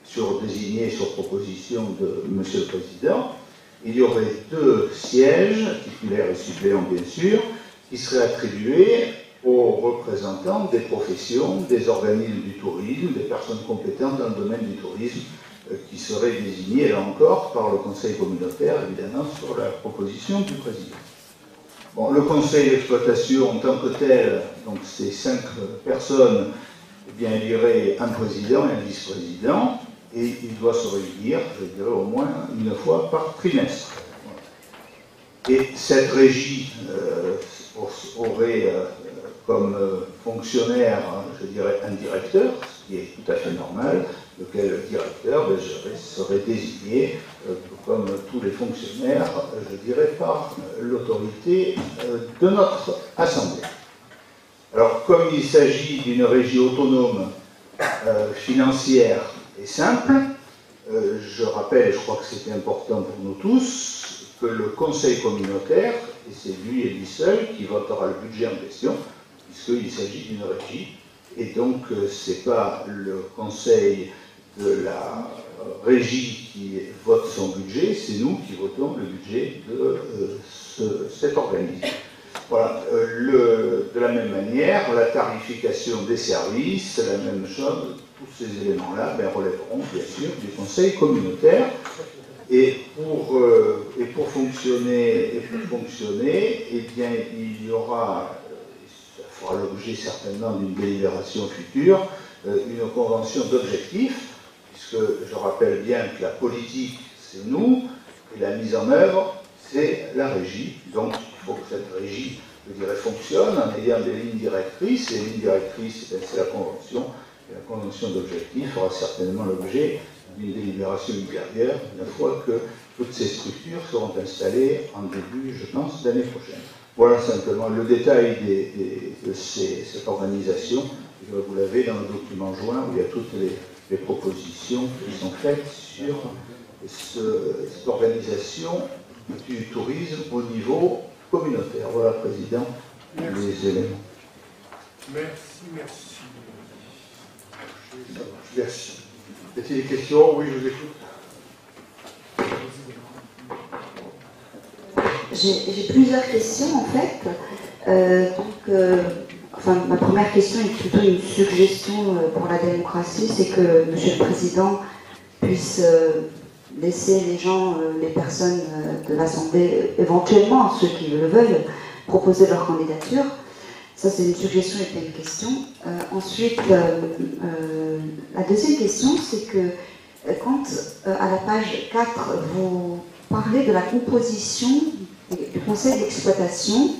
sur, désignés sur proposition de M. le Président. Il y aurait deux sièges, titulaires et suppléants bien sûr, qui seraient attribués aux représentants des professions, des organismes du tourisme, des personnes compétentes dans le domaine du tourisme, euh, qui seraient désignées, là encore, par le Conseil communautaire, évidemment, sur la proposition du président. Le Conseil d'exploitation en tant que tel, donc ces cinq personnes, eh bien, il y aurait un président et un vice-président, et il doit se réunir, je dirais, au moins une fois par trimestre. Et cette régie euh, aurait euh, comme euh, fonctionnaire, je dirais, un directeur, ce qui est tout à fait normal, lequel le directeur ben, serait désigné, euh, comme tous les fonctionnaires, je dirais, par l'autorité euh, de notre Assemblée. Alors, comme il s'agit d'une régie autonome financière et simple, je rappelle, et je crois que c'était important pour nous tous, que le Conseil communautaire, et c'est lui et lui seul qui votera le budget en question, puisqu'il s'agit d'une régie, et donc euh, ce n'est pas le conseil de la régie qui vote son budget, c'est nous qui votons le budget de euh, cet organisme. Voilà. Euh, de la même manière, la tarification des services, la même chose, tous ces éléments-là ben, relèveront bien sûr du conseil communautaire. Et pour, et pour fonctionner, et pour fonctionner, eh bien, il y aura fera l'objet certainement d'une délibération future, euh, une convention d'objectifs, puisque je rappelle bien que la politique, c'est nous, et la mise en œuvre, c'est la régie. Donc il faut que cette régie, je dirais, fonctionne en ayant des lignes directrices, et les lignes directrices, eh c'est la convention, et la convention d'objectifs fera certainement l'objet d'une délibération ultérieure, une fois que toutes ces structures seront installées en début, je pense, d'année prochaine. Voilà simplement le détail de cette organisation. Vous l'avez dans le document joint où il y a toutes les, propositions qui sont faites sur cette organisation du tourisme au niveau communautaire. Voilà, Président, les éléments. Merci, merci. Merci. Y a-t-il des questions? Oui, je vous écoute. J'ai plusieurs questions en fait. Euh, donc, euh, ma première question est plutôt une suggestion euh, pour la démocratie, c'est que Monsieur le Président puisse laisser les gens, les personnes de l'Assemblée, éventuellement ceux qui le veulent, proposer leur candidature. Ça, c'est une suggestion et pas une question. ensuite, la deuxième question, c'est que quand à la page 4, vous parlez de la composition du conseil d'exploitation,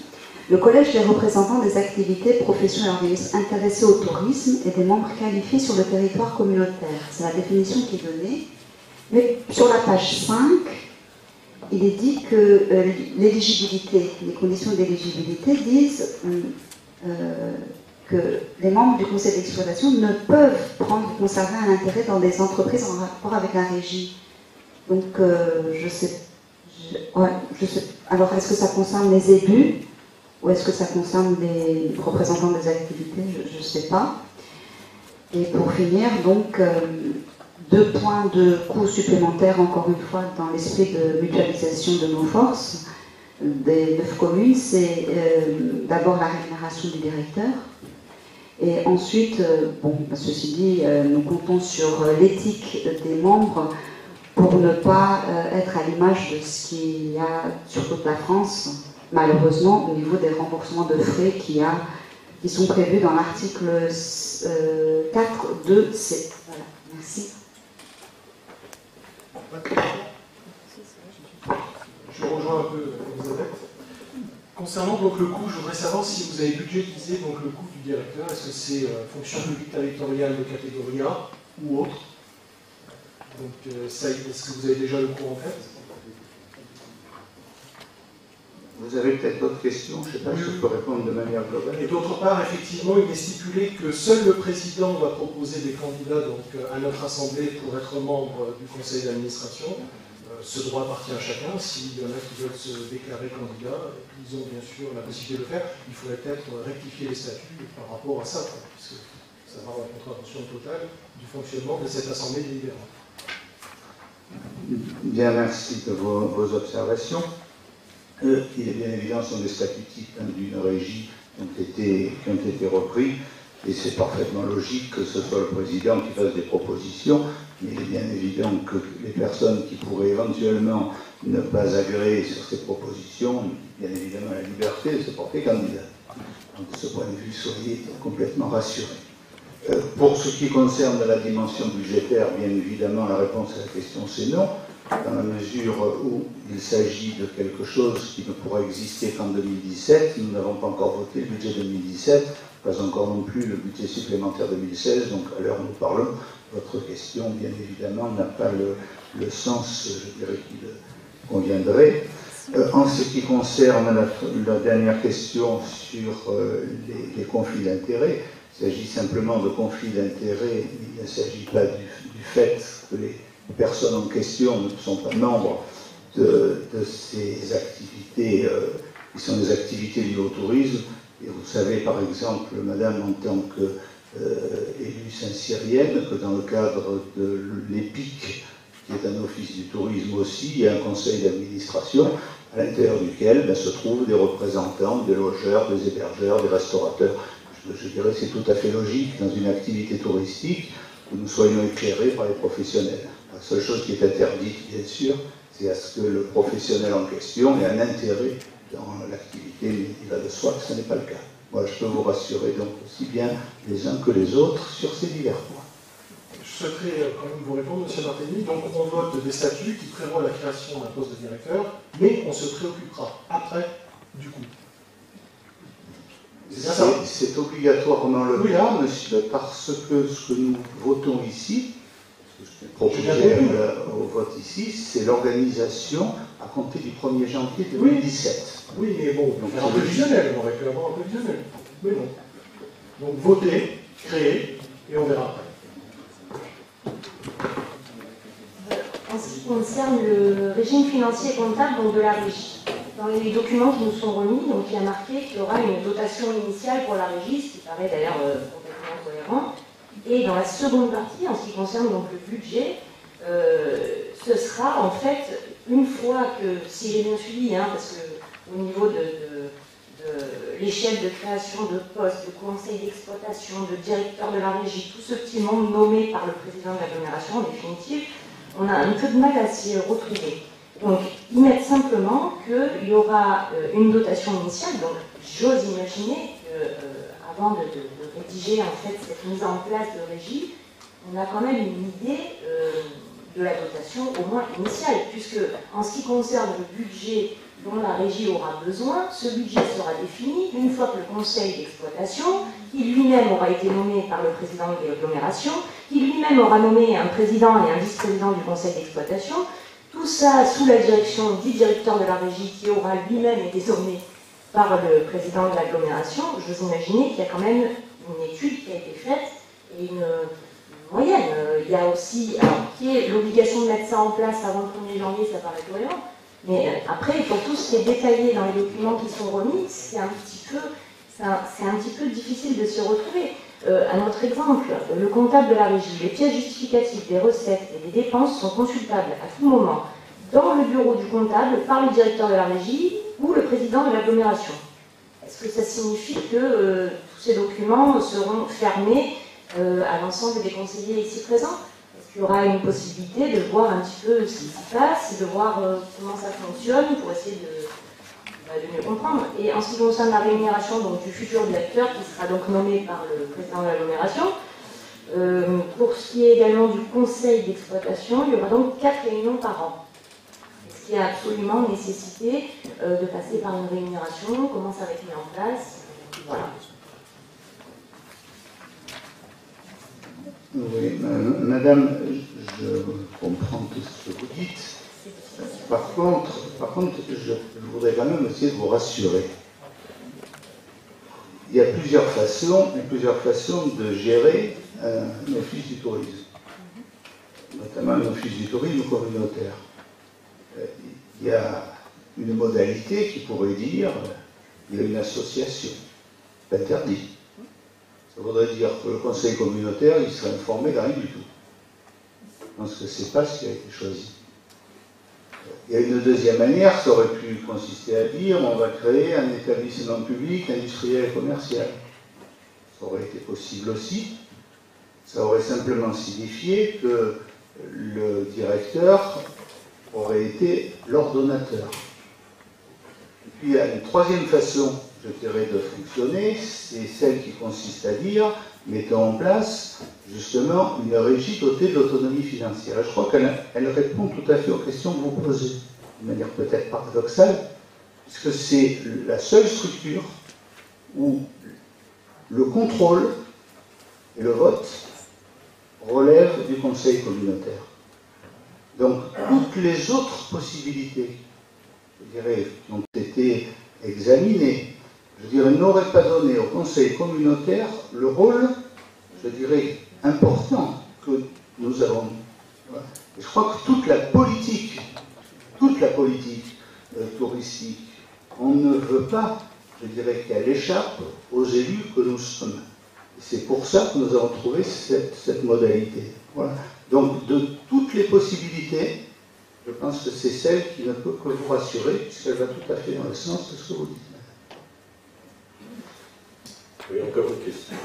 le collège des représentants des activités, professions et organismes intéressés au tourisme et des membres qualifiés sur le territoire communautaire. C'est la définition qui est donnée. Mais sur la page 5, il est dit que euh, l'éligibilité, les conditions d'éligibilité disent euh, euh, que les membres du conseil d'exploitation ne peuvent prendre conserver un intérêt dans des entreprises en rapport avec la régie. Donc, je sais Ouais, je sais. Alors, est-ce que ça concerne les élus? Ou est-ce que ça concerne les représentants des activités? Je ne sais pas. Et pour finir, donc, euh, deux points de coûts supplémentaires, encore une fois, dans l'esprit de mutualisation de nos forces des neuf communes, c'est euh, d'abord la rémunération du directeur. Et ensuite, euh, bon, ceci dit, nous comptons sur l'éthique des membres pour ne pas être à l'image de ce qu'il y a sur toute la France, malheureusement, au niveau des remboursements de frais qui, a, qui sont prévus dans l'article 4 4.2c. Voilà, merci. Je rejoins un peu Elisabeth. Concernant donc le coût, je voudrais savoir si vous avez budgétisé donc le coût du directeur. Est-ce que c'est euh, fonction publique territoriale de catégorie A ou autre? Donc, euh, est-ce que vous avez déjà le cours en tête? Vous avez peut-être d'autres questions, je ne sais pas si je peux répondre de manière globale. Et d'autre part, effectivement, il est stipulé que seul le président va proposer des candidats donc, euh, à notre Assemblée pour être membre du conseil d'administration. Euh, ce droit appartient à chacun. S'il y en a qui veulent se déclarer candidat, ils ont bien sûr la possibilité de le faire. Il faudrait peut-être rectifier les statuts par rapport à ça, puisque ça va en contravention totale du fonctionnement de cette Assemblée délibérante. Bien, merci de vos, observations. Il est bien évident, sont des statuts types d'une régie qui ont, été, qui ont été repris, et c'est parfaitement logique que ce soit le président qui fasse des propositions, mais il est bien évident que les personnes qui pourraient éventuellement ne pas agréer sur ces propositions bien évidemment la liberté de se porter candidat. Donc de ce point de vue, soyez complètement rassurés. Euh, pour ce qui concerne la dimension budgétaire, bien évidemment, la réponse à la question c'est non, dans la mesure où il s'agit de quelque chose qui ne pourra exister qu'en 2017. Nous n'avons pas encore voté le budget 2017, pas encore non plus le budget supplémentaire 2016, donc à l'heure où nous parlons, votre question, bien évidemment, n'a pas le, sens, je dirais, qu'il conviendrait. Euh, en ce qui concerne la, dernière question sur euh, les conflits d'intérêts, il s'agit simplement de conflits d'intérêts, il ne s'agit pas du, fait que les personnes en question ne sont pas membres de, ces activités euh, qui sont des activités liées au tourisme. Et vous savez par exemple, madame, en tant qu'élue euh, saint-syrienne, que dans le cadre de l'EPIC, qui est un office du tourisme aussi, il y a un conseil d'administration à l'intérieur duquel ben, se trouvent des représentants des logeurs, des hébergeurs, des restaurateurs je dirais que c'est tout à fait logique dans une activité touristique que nous soyons éclairés par les professionnels. Seule chose qui est interdite, bien sûr, c'est à ce que le professionnel en question ait un intérêt dans l'activité, mais il va de soi que ce n'est pas le cas. Moi, je peux vous rassurer donc aussi bien les uns que les autres sur ces divers points. Je souhaiterais euh, quand même vous répondre, M. Martini. Donc, on vote des statuts qui prévoient la création d'un poste de directeur, mais on se préoccupera après du coup. C'est obligatoirement le cas, monsieur, parce que ce que nous votons ici, je proposé au vote ici, c'est l'organisation à compter du 1er janvier 2017. Oui, mais bon, donc un prévisionnel, on aurait pu avoir un prévisionnel. Mais non. Donc voter, créer, et on verra après. En ce qui concerne le régime financier et comptable de la régie, dans les documents qui nous sont remis, donc il y a marqué qu'il y aura une dotation initiale pour la régie, ce qui paraît d'ailleurs euh, complètement cohérent. Et dans la seconde partie, en ce qui concerne donc le budget, euh, ce sera en fait une fois que, si j'ai bien suivi, hein, parce que au niveau de, l'échelle de création de postes, de conseil d'exploitation, de directeur de la régie, tout ce petit monde nommé par le président de l'agglomération, en définitive, on a un peu de mal à s'y retrouver. Donc, ils mettent simplement qu'il y aura euh, une dotation initiale, donc j'ose imaginer qu'avant euh, de, rédiger en fait cette mise en place de régie, on a quand même une idée euh, de la dotation au moins initiale, puisque en ce qui concerne le budget dont la régie aura besoin, ce budget sera défini une fois que le conseil d'exploitation, qui lui-même aura été nommé par le président de l'agglomération, qui lui-même aura nommé un président et un vice-président du conseil d'exploitation, tout ça sous la direction du directeur de la régie qui aura lui-même été nommé par le président de l'agglomération. Je vous imaginez qu'il y a quand même une étude qui a été faite et une, moyenne. Il y a aussi, l'obligation de mettre ça en place avant le 1er janvier, ça paraît cohérent. Mais euh, après, pour tout ce qui est détaillé dans les documents qui sont remis, c'est un petit peu, un, petit peu difficile de s'y retrouver. Euh, un autre exemple, le comptable de la régie, les pièces justificatives des recettes et des dépenses sont consultables à tout moment dans le bureau du comptable par le directeur de la régie ou le président de l'agglomération. Est-ce que ça signifie que euh, tous ces documents seront fermés euh, à l'ensemble des conseillers ici présents Est-ce qu'il y aura une possibilité de voir un petit peu ce qui se passe, de voir comment ça fonctionne pour essayer de, bah, de mieux comprendre? Et en ce qui concerne la rémunération du futur directeur, qui sera donc nommé par le président de l'agglomération, euh, pour ce qui est également du conseil d'exploitation, il y aura donc quatre réunions par an. Est-ce qu'il y a absolument nécessité euh, de passer par une rémunération Comment ça va être mis en place Voilà. Oui, madame, je comprends tout ce que vous dites. Par contre, par contre, je, voudrais quand même essayer de vous rassurer. Il y a plusieurs façons, plusieurs façons de gérer un office du tourisme, notamment un office du tourisme communautaire. Il y a une modalité qui pourrait dire il y a une association, interdit. Ça voudrait dire que le conseil communautaire, il serait informé de rien du tout. Pense que ce n'est pas ce qui a été choisi. Il y a une deuxième manière, ça aurait pu consister à dire on va créer un établissement public, industriel et commercial. Ça aurait été possible aussi. Ça aurait simplement signifié que le directeur aurait été l'ordonnateur. Et puis il y a une troisième façon, je dirais, de fonctionner, c'est celle qui consiste à dire mettons en place justement une régie dotée de l'autonomie financière. je crois qu'elle répond tout à fait aux questions que vous posez, de manière peut-être paradoxale, puisque c'est la seule structure où le contrôle et le vote relèvent du conseil communautaire. Donc toutes les autres possibilités, je dirais, qui ont été examinées je dirais, n'aurait pas donné au Conseil communautaire le rôle, je dirais, important que nous avons. je crois que toute la politique, toute la politique euh, touristique, on ne veut pas, je dirais, qu'elle échappe aux élus que nous sommes. C'est pour ça que nous avons trouvé cette, modalité. Donc, de toutes les possibilités, je pense que c'est celle qui ne peut que vous rassurer, puisqu'elle va tout à fait dans le sens de ce que vous dites. Oui, encore une question.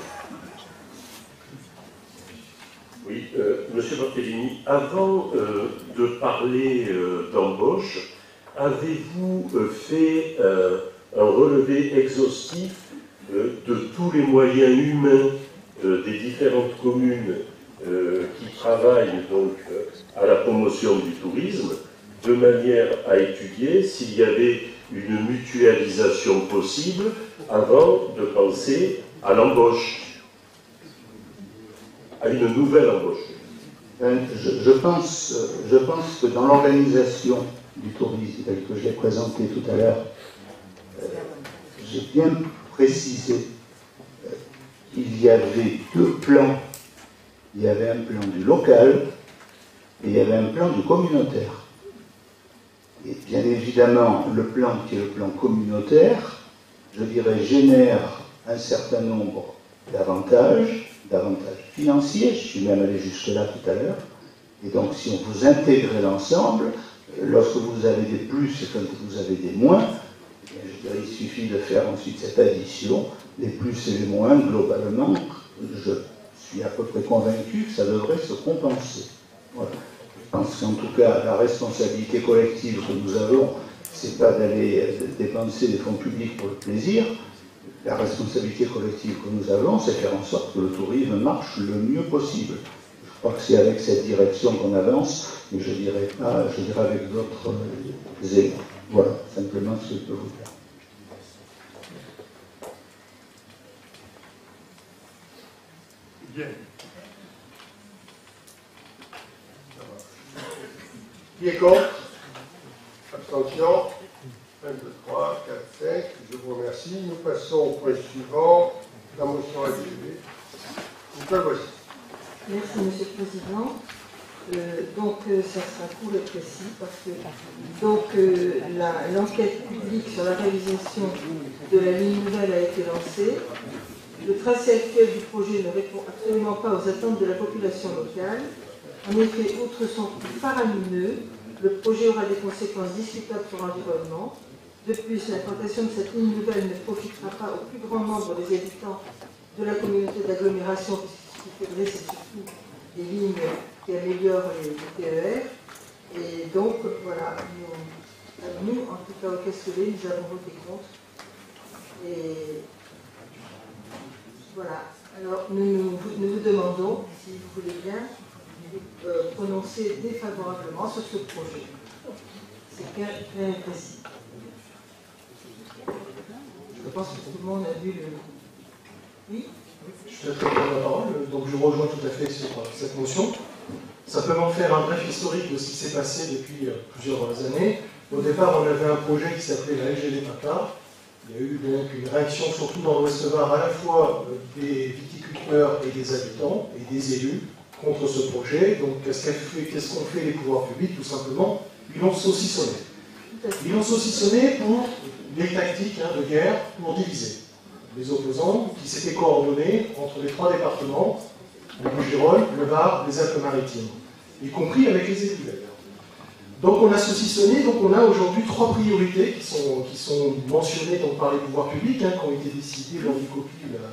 Oui, euh, Monsieur Barthélémy, avant euh, de parler euh, d'embauche, avez-vous fait un relevé exhaustif de tous les moyens humains des différentes communes qui travaillent donc à la promotion du tourisme, de manière à étudier s'il y avait une mutualisation possible avant de penser à l'embauche, à une nouvelle embauche. Euh, je, pense, je pense que dans l'organisation du tourisme, tel que je l'ai présenté tout à l'heure, euh, j'ai bien précisé euh, qu'il y avait deux plans. Il y avait un plan du local et il y avait un plan du communautaire. Et bien évidemment, le plan qui est le plan communautaire, je dirais, génère un certain nombre d'avantages, d'avantages financiers, je suis même allé jusque-là tout à l'heure, et donc si on vous intégrez l'ensemble, lorsque vous avez des plus et quand vous avez des moins, eh je dirais, il suffit de faire ensuite cette addition, les plus et les moins, globalement, je suis à peu près convaincu que ça devrait se compenser. Je pense qu'en tout cas, la responsabilité collective que nous avons, c'est pas d'aller dépenser des fonds publics pour le plaisir. La responsabilité collective que nous avons, c'est faire en sorte que le tourisme marche le mieux possible. Je crois que c'est avec cette direction qu'on avance, mais je dirais pas, je dirais avec d'autres éléments. Voilà, simplement ce que je peux vous dire. Bien. Qui est contre? Abstention 1, 2, 3, 4, 5. Je vous remercie. Nous passons au point suivant. La motion attribuée. Nicole voici. Merci, Monsieur le Président. Euh, donc, euh, ça sera court et précis parce que donc euh, l'enquête publique sur la réalisation de la ligne nouvelle a été lancée. Le tracé actuel du projet ne répond absolument pas aux attentes de la population locale. En effet, outre son coût faramineux, le projet aura des conséquences discutables sur l'environnement. De plus, l'implantation de cette ligne nouvelle ne profitera pas au plus grand nombre des habitants de la communauté d'agglomération, qu'il faudrait, surtout des lignes qui améliorent les, TER. Et donc, voilà, nous, en tout cas au Castellet, nous avons voté contre. Et voilà. Alors, nous, vous demandons, si vous voulez bien, prononcer défavorablement sur ce projet. C'est clair et précis. Je pense que tout le monde a vu le. Oui Je prendre la parole, donc je rejoins tout à fait sur euh, cette motion. Simplement faire un bref historique de ce qui s'est passé depuis euh, plusieurs années. Au départ, on avait un projet qui s'appelait la LGD PACA. Il y a eu donc une réaction, surtout dans l'Ouest Var, à la fois euh, des viticulteurs et des habitants et des élus contre ce projet. Donc, qu'est-ce qu'ont fait, les pouvoirs publics Tout simplement, ils l'ont saucissonné. Ils l'ont saucissonné pour les tactiques hein, de guerre, pour diviser les opposants qui s'étaient coordonnés entre les trois départements, le Bouches-du-Rhône, le Var, les Alpes-Maritimes, y compris avec les élus. Donc on a saucissonné, donc on a aujourd'hui trois priorités qui sont, qui sont mentionnées donc, par les pouvoirs publics, hein, qui ont été décidées lors du copil euh,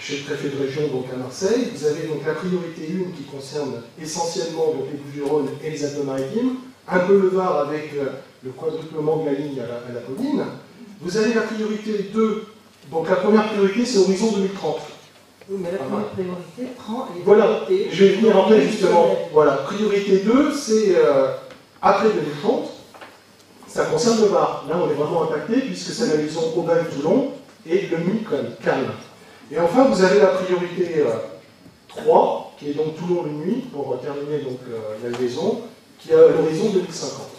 chez le préfet de région donc à Marseille. Vous avez donc la priorité 1 qui concerne essentiellement donc, les Bouches-du-Rhône et les Alpes-Maritimes, un peu le Var avec euh, le quadruplement de la ligne à la, à la Pauline. Vous avez la priorité 2, donc la première priorité c'est Horizon 2030. Oui, mais la première priorité prend les Voilà, priorités. je vais venir après justement. Voilà, priorité 2, c'est euh, après 2030, ça concerne le Var. Là, on est vraiment impacté puisque c'est la liaison Aubagne-Toulon et le Mi-Calme. Et enfin, vous avez la priorité euh, 3, qui est donc Toulon-le Nuit, pour terminer donc euh, la liaison, qui est l'horizon 2050.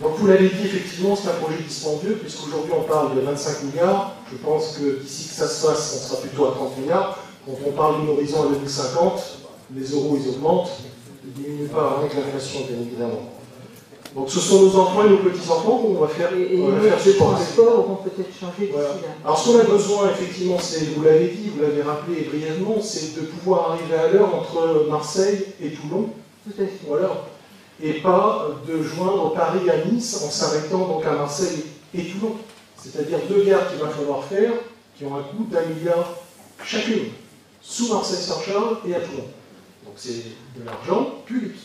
Donc vous l'avez dit, effectivement, c'est un projet dispendieux, puisqu'aujourd'hui on parle de 25 milliards. Je pense que d'ici que ça se fasse, on sera plutôt à 30 milliards. Quand on parle d'une horizon à 2050, les euros ils augmentent, ils ne diminuent pas avec l'inflation, bien évidemment. Donc ce sont nos enfants et nos petits-enfants qu'on va faire, Et, et on va les faire modes de supporter. transport auront peut-être Voilà. là. Alors ce qu'on a besoin, effectivement, c'est, vous l'avez dit, vous l'avez rappelé brièvement, c'est de pouvoir arriver à l'heure entre Marseille et Toulon. Tout à fait. Voilà. Et pas de joindre Paris à Nice en s'arrêtant donc à Marseille et Toulon. C'est-à-dire deux gares qu'il va falloir faire qui ont un coût d'un milliard chacune, sous Marseille-Saint-Charles et à Toulon. Donc c'est de l'argent public.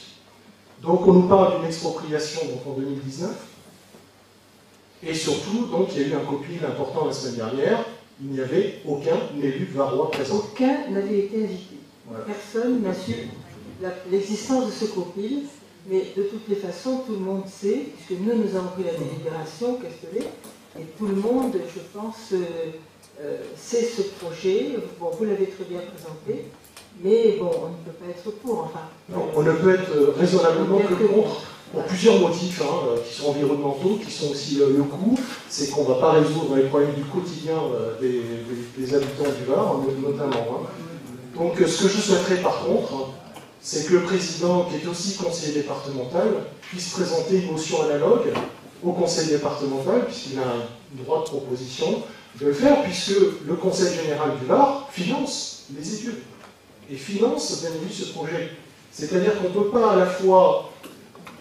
Donc on nous parle d'une expropriation donc, en 2019. Et surtout, donc, il y a eu un copil important la semaine dernière. Il n'y avait aucun élu varois présent. Aucun n'avait été invité. Voilà. Personne n'a su l'existence de ce copil, mais de toutes les façons, tout le monde sait, puisque nous, nous avons pris la délibération, Castellet, et tout le monde, je pense, euh, euh, sait ce projet. Bon, vous l'avez très bien présenté, mais bon, on ne peut pas être pour, enfin. Non, on ne peut être euh, raisonnablement que contre, pour plusieurs motifs, hein, euh, qui sont environnementaux, qui sont aussi euh, le coût, c'est qu'on ne va pas résoudre les problèmes du quotidien euh, des, des- des habitants du Var, hein, notamment. hein. Donc ce que je souhaiterais par contre, hein, c'est que le président, qui est aussi conseiller départemental, puisse présenter une motion analogue au conseil départemental, puisqu'il a un droit de proposition, de le faire, puisque le conseil général du Var finance les études et finance bien entendu ce projet. C'est-à-dire qu'on ne peut pas à la fois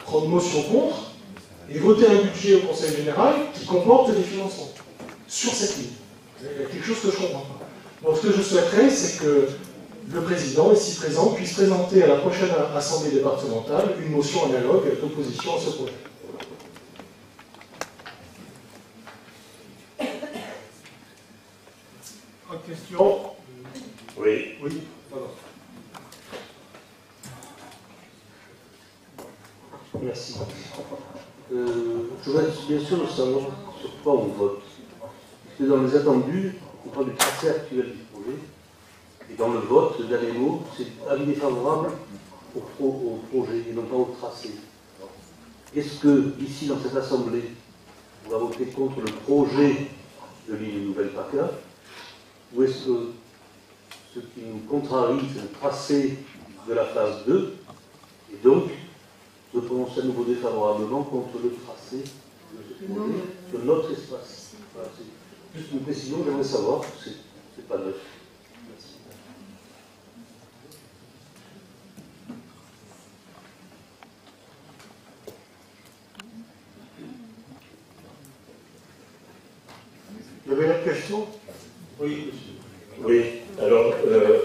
prendre motion contre et voter un budget au conseil général qui comporte des financements sur cette ligne. Il y a quelque chose que je ne comprends pas. Donc ce que je souhaiterais, c'est que le président, ici présent, puisse présenter à la prochaine assemblée départementale une motion analogue d'opposition à ce projet. Autre question? Oui. Oui, Merci. Euh, je voudrais bien sûr savoir sur quoi on vote. Parce que dans les attendus, on parle du tracé actuel du projet. Et dans le vote, le dernier mot, c'est avis défavorable au, projet et non pas au tracé. Est-ce que, ici, dans cette assemblée, on va voter contre le projet de ligne Nouvelle PACA Ou est-ce que ce qui nous contrarie, c'est le tracé de la phase 2 Et donc, se prononcer à nouveau défavorablement contre le tracé de de notre espace. Voilà, c'est juste une précision, j'aimerais savoir, c'est pas neuf. Il y avait une question? Oui, Oui, alors, euh,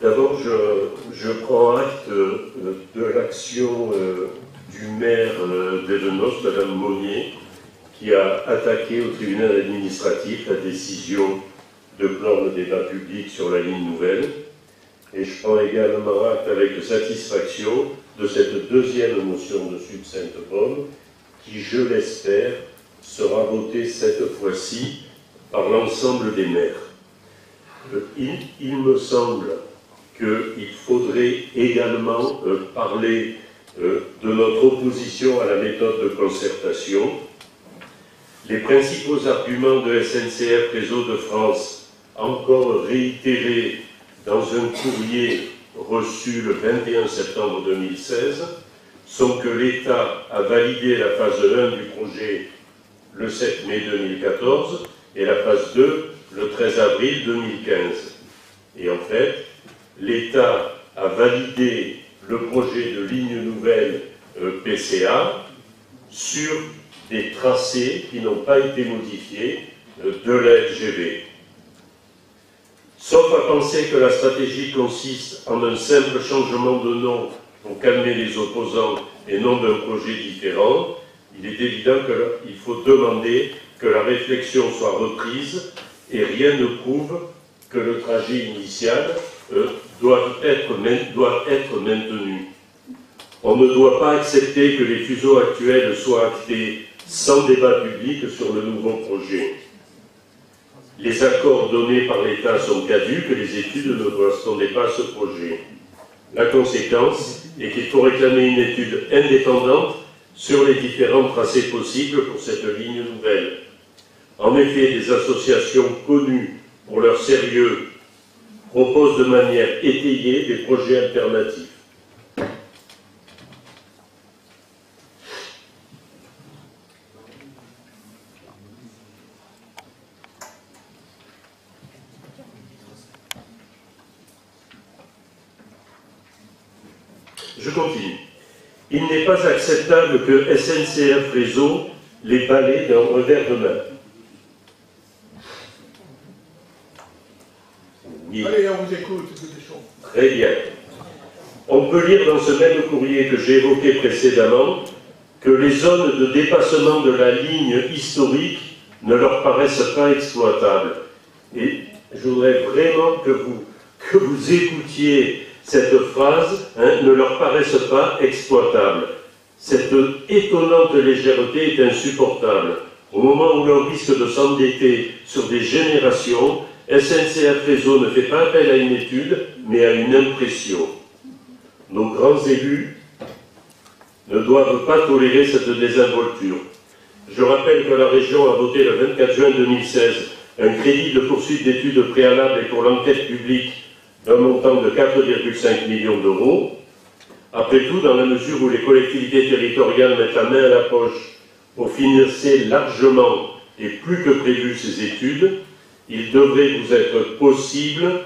d'abord, je, prends acte euh, de l'action euh, du maire euh, d'Elenos, Madame Monnier, qui a attaqué au tribunal administratif la décision de plan de débat public sur la ligne nouvelle. Et je prends également acte avec satisfaction de cette deuxième motion de Sud Sainte-Baume, qui, je l'espère, sera votée cette fois-ci par l'ensemble des maires. Il, me semble qu'il faudrait également euh, parler euh, de notre opposition à la méthode de concertation. Les principaux arguments de SNCF Réseau de France, encore réitérés dans un courrier reçu le 21 septembre 2016, sont que l'État a validé la phase 1 du projet le 7 mai 2014 et la phase 2 le 13 avril 2015. Et en fait, l'État a validé le projet de ligne nouvelle euh, PCA sur des tracés qui n'ont pas été modifiés euh, de la LGV. Sauf à penser que la stratégie consiste en un simple changement de nom pour calmer les opposants et non d'un projet différent, il est évident qu'il faut demander que la réflexion soit reprise et rien ne prouve que le trajet initial doit, être, doit être maintenu. On ne doit pas accepter que les fuseaux actuels soient actés sans débat public sur le nouveau projet. Les accords donnés par l'État sont caducs, les études ne correspondaient pas à ce projet. La conséquence est qu'il faut réclamer une étude indépendante sur les différents tracés possibles pour cette ligne nouvelle. En effet, des associations connues pour leur sérieux proposent de manière étayée des projets alternatifs. Je continue. Il n'est pas acceptable que SNCF Réseau les balaye d'un revers de main. Allez, on vous écoute, Très bien. On peut lire dans ce même courrier que j'ai évoqué précédemment que les zones de dépassement de la ligne historique ne leur paraissent pas exploitables. Et je voudrais vraiment que vous, que vous écoutiez cette phrase, hein, ne leur paraissent pas exploitables. Cette étonnante légèreté est insupportable. Au moment où l'on risque de s'endetter sur des générations, SNCF Réseau ne fait pas appel à une étude, mais à une impression. Nos grands élus ne doivent pas tolérer cette désinvolture. Je rappelle que la région a voté le 24 juin 2016 un crédit de poursuite d'études préalables et pour l'enquête publique d'un montant de 4,5 millions d'euros. Après tout, dans la mesure où les collectivités territoriales mettent la main à la poche pour financer largement et plus que prévu ces études, il devrait vous être possible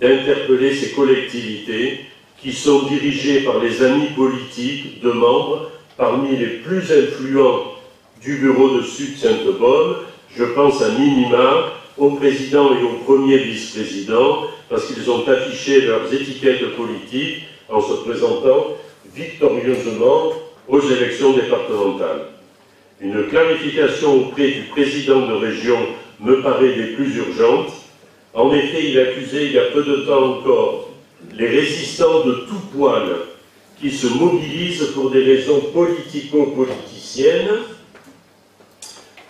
d'interpeller ces collectivités qui sont dirigées par les amis politiques de membres parmi les plus influents du bureau de Sud Sainte-Bonne. Je pense à minima au président et au premier vice-président, parce qu'ils ont affiché leurs étiquettes politiques en se présentant victorieusement aux élections départementales. Une clarification auprès du président de région me paraît des plus urgentes. En effet, il accusait il y a peu de temps encore les résistants de tout poil qui se mobilisent pour des raisons politico-politiciennes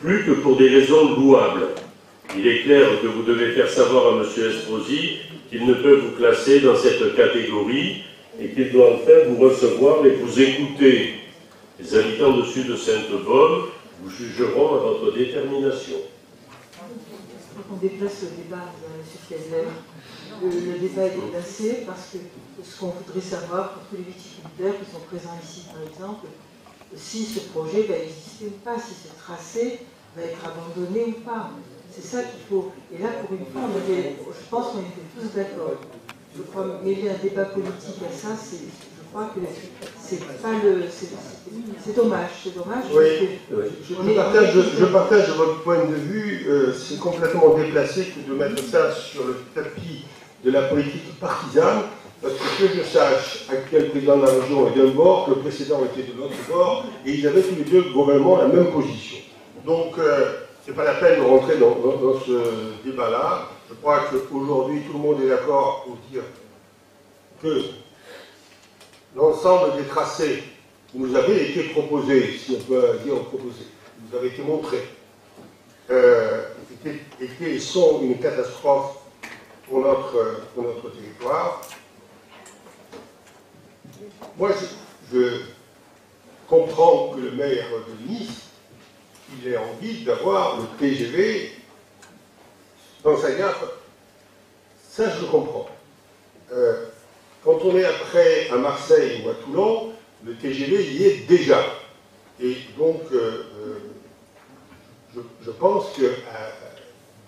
plus que pour des raisons louables. Il est clair que vous devez faire savoir à M. Estrosi qu'il ne peut vous classer dans cette catégorie et qu'il doit enfin vous recevoir et vous écouter. Les habitants de Sud de Sainte-Bonne vous jugeront à votre détermination. On déplace le débat, M. Fiesler. Le, le, débat est déplacé parce que ce qu'on voudrait savoir pour tous les viticulteurs qui sont présents ici, par exemple, si ce projet va exister ou pas, si ce tracé va être abandonné ou pas. C'est ça qu'il faut. Et là, pour une fois, je pense qu'on était tous d'accord. Je crois mêler un débat politique à ça, c'est, crois que c'est pas le, c'est dommage, c'est dommage. Oui, je, je, partage, je, partage, votre point de vue. Euh, c'est complètement déplacé que de mettre ça sur le tapis de la politique partisane. Parce que que je sache, actuel président de la région est d'un bord, le précédent était de l'autre bord, et ils avaient tous les deux gouvernement la même position. Donc, euh, ce n'est pas la peine de rentrer dans, dans, dans ce débat-là. Je crois qu'aujourd'hui, tout le monde est d'accord pour dire que l'ensemble des tracés qui nous avaient été proposés, si on peut dire proposés, qui nous avaient été montrés, euh, étaient, étaient, sont une catastrophe pour notre, pour notre territoire. Moi, je, je comprends que le maire de Nice il ait envie d'avoir le TGV dans sa gare. Ça, je le comprends. Euh, quand on est après à Marseille ou à Toulon, le TGV y est déjà. Et donc, euh, euh, je, pense que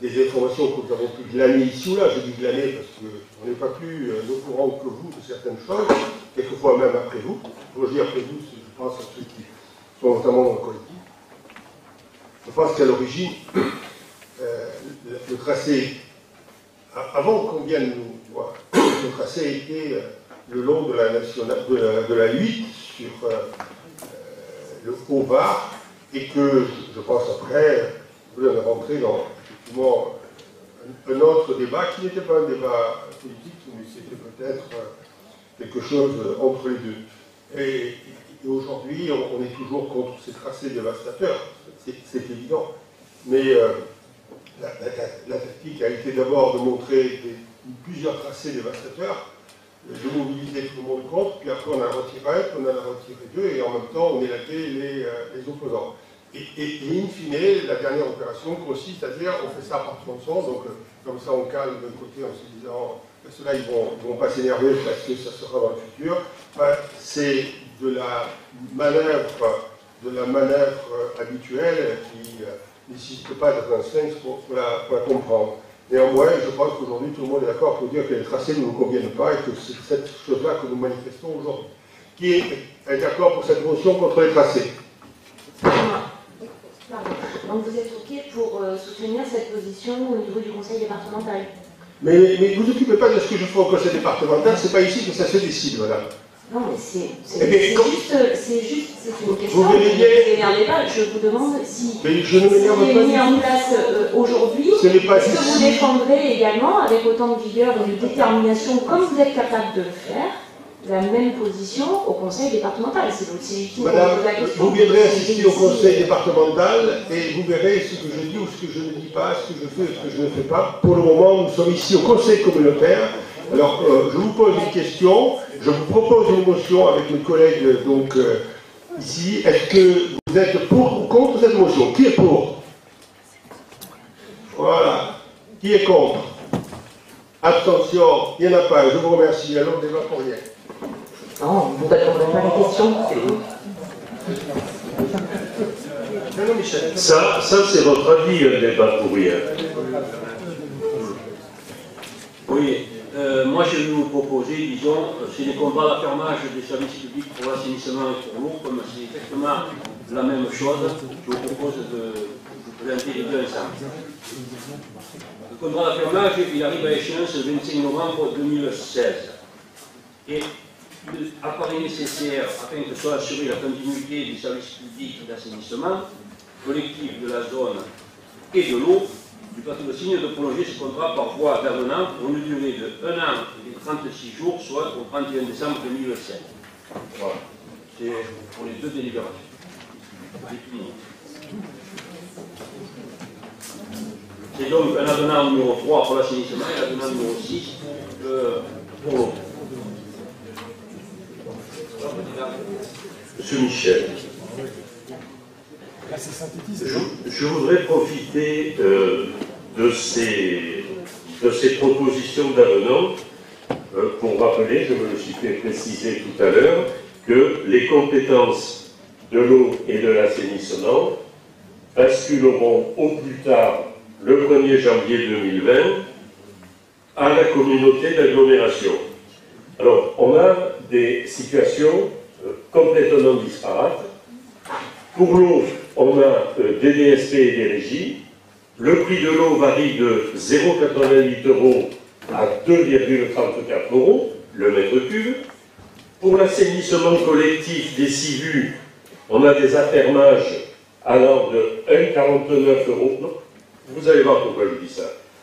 des informations que nous avons pu glaner ici ou là, je dis glaner parce qu'on n'est pas plus au courant que vous de certaines choses, quelquefois même après vous. Quand je dis après vous, je pense à ceux qui sont notamment dans le collectif. Je pense qu'à l'origine, euh, le, le, tracé, avant qu'on vienne nous le tracé était euh, le long de la, nationale, de la, de la 8 sur euh, le Haut-Var, et que je pense après, vous allez rentrer dans effectivement un, autre débat qui n'était pas un débat politique, mais c'était peut-être quelque chose entre les deux. Et, aujourd'hui, on, est toujours contre ces tracés dévastateurs c'est évident. Mais euh, la, la, tactique a été d'abord de montrer des, plusieurs tracés dévastateurs, de mobiliser tout le monde contre, puis après on a retiré un, on a retiré deux, et en même temps on élaguait les, euh, les opposants. Et, et, in fine, la dernière opération consiste à dire on fait ça par tronçon, donc euh, comme ça on calme d'un côté en se disant ceux-là ils vont, vont pas s'énerver parce que ça sera dans le futur. C'est de la manœuvre de la manœuvre euh, habituelle qui euh, nécessite pas d'être un la, pour, la, comprendre. Néanmoins, je pense qu'aujourd'hui, tout le monde est d'accord pour dire que les tracés ne nous conviennent pas et que c'est cette chose-là que nous manifestons aujourd'hui. Qui est, d'accord pour cette motion contre les tracés Donc vous êtes OK pour euh, soutenir cette position au niveau du conseil départemental? Mais, mais vous occupez pas de ce que je fais au conseil départemental, c'est pas ici que ça se décide, madame. Non, mais c'est juste, c'est juste, c'est une question. Vous m'énervez pas, je vous demande si mais je ne mis en place euh, aujourd'hui, est-ce que vous défendrez également, avec autant de vigueur et de détermination, comme vous êtes capable de le faire, la même position au conseil départemental? C'est légitime. Madame, vous viendrez assister au conseil départemental et vous verrez ce que je dis ou ce que je ne dis pas, ce que je fais ou ce que je ne fais pas. Pour le moment, nous sommes ici au conseil communautaire. Alors, euh, je vous pose une question. Je vous propose une motion avec mes collègues donc, euh, ici. Est-ce que vous êtes pour ou contre cette motion? Qui est pour? Voilà. Qui est contre? Abstention Il n'y en a pas. Je vous remercie. Alors, débat pour rien. Non, vous ne répondrez pas à la question. Ça, ça c'est votre avis, un débat pourri. hein. Oui, euh, moi je vais vous proposer, disons, euh, c'est des contrats d'affermage des services publics pour l'assainissement et pour l'eau, comme c'est exactement la même chose, je vous propose de vous présenter les deux ensemble. Le contrat d'affermage, il arrive à échéance le 25 novembre 2016. Et il apparaît nécessaire, afin que soit assurée la continuité des services publics d'assainissement, collectif de la zone et de l'eau, du plateau de signe de prolonger ce contrat par voie d'avenant pour une durée de 1 an et 36 jours, soit au 31 décembre 2007. Voilà. C'est pour les deux délibérations. C'est donc un avenant numéro 3 pour l'assainissement et un avenant numéro 6 euh, pour l'eau. Monsieur Michel. Je, je voudrais profiter euh, de, ces, de ces propositions d'avenant euh, pour rappeler, je me le suis fait préciser tout à l'heure, que les compétences de l'eau et de l'assainissement basculeront au plus tard le 1er janvier 2020 à la communauté d'agglomération. Alors, on a des situations euh, complètement disparates. Pour l'eau, on a euh, des DSP et des régies. Le prix de l'eau varie de 0,88 euros à 2,34 euros le mètre cube. Pour l'assainissement collectif des CIVU, on a des affermages allant de 1,49 euros. Vous allez voir pourquoi je dis ça.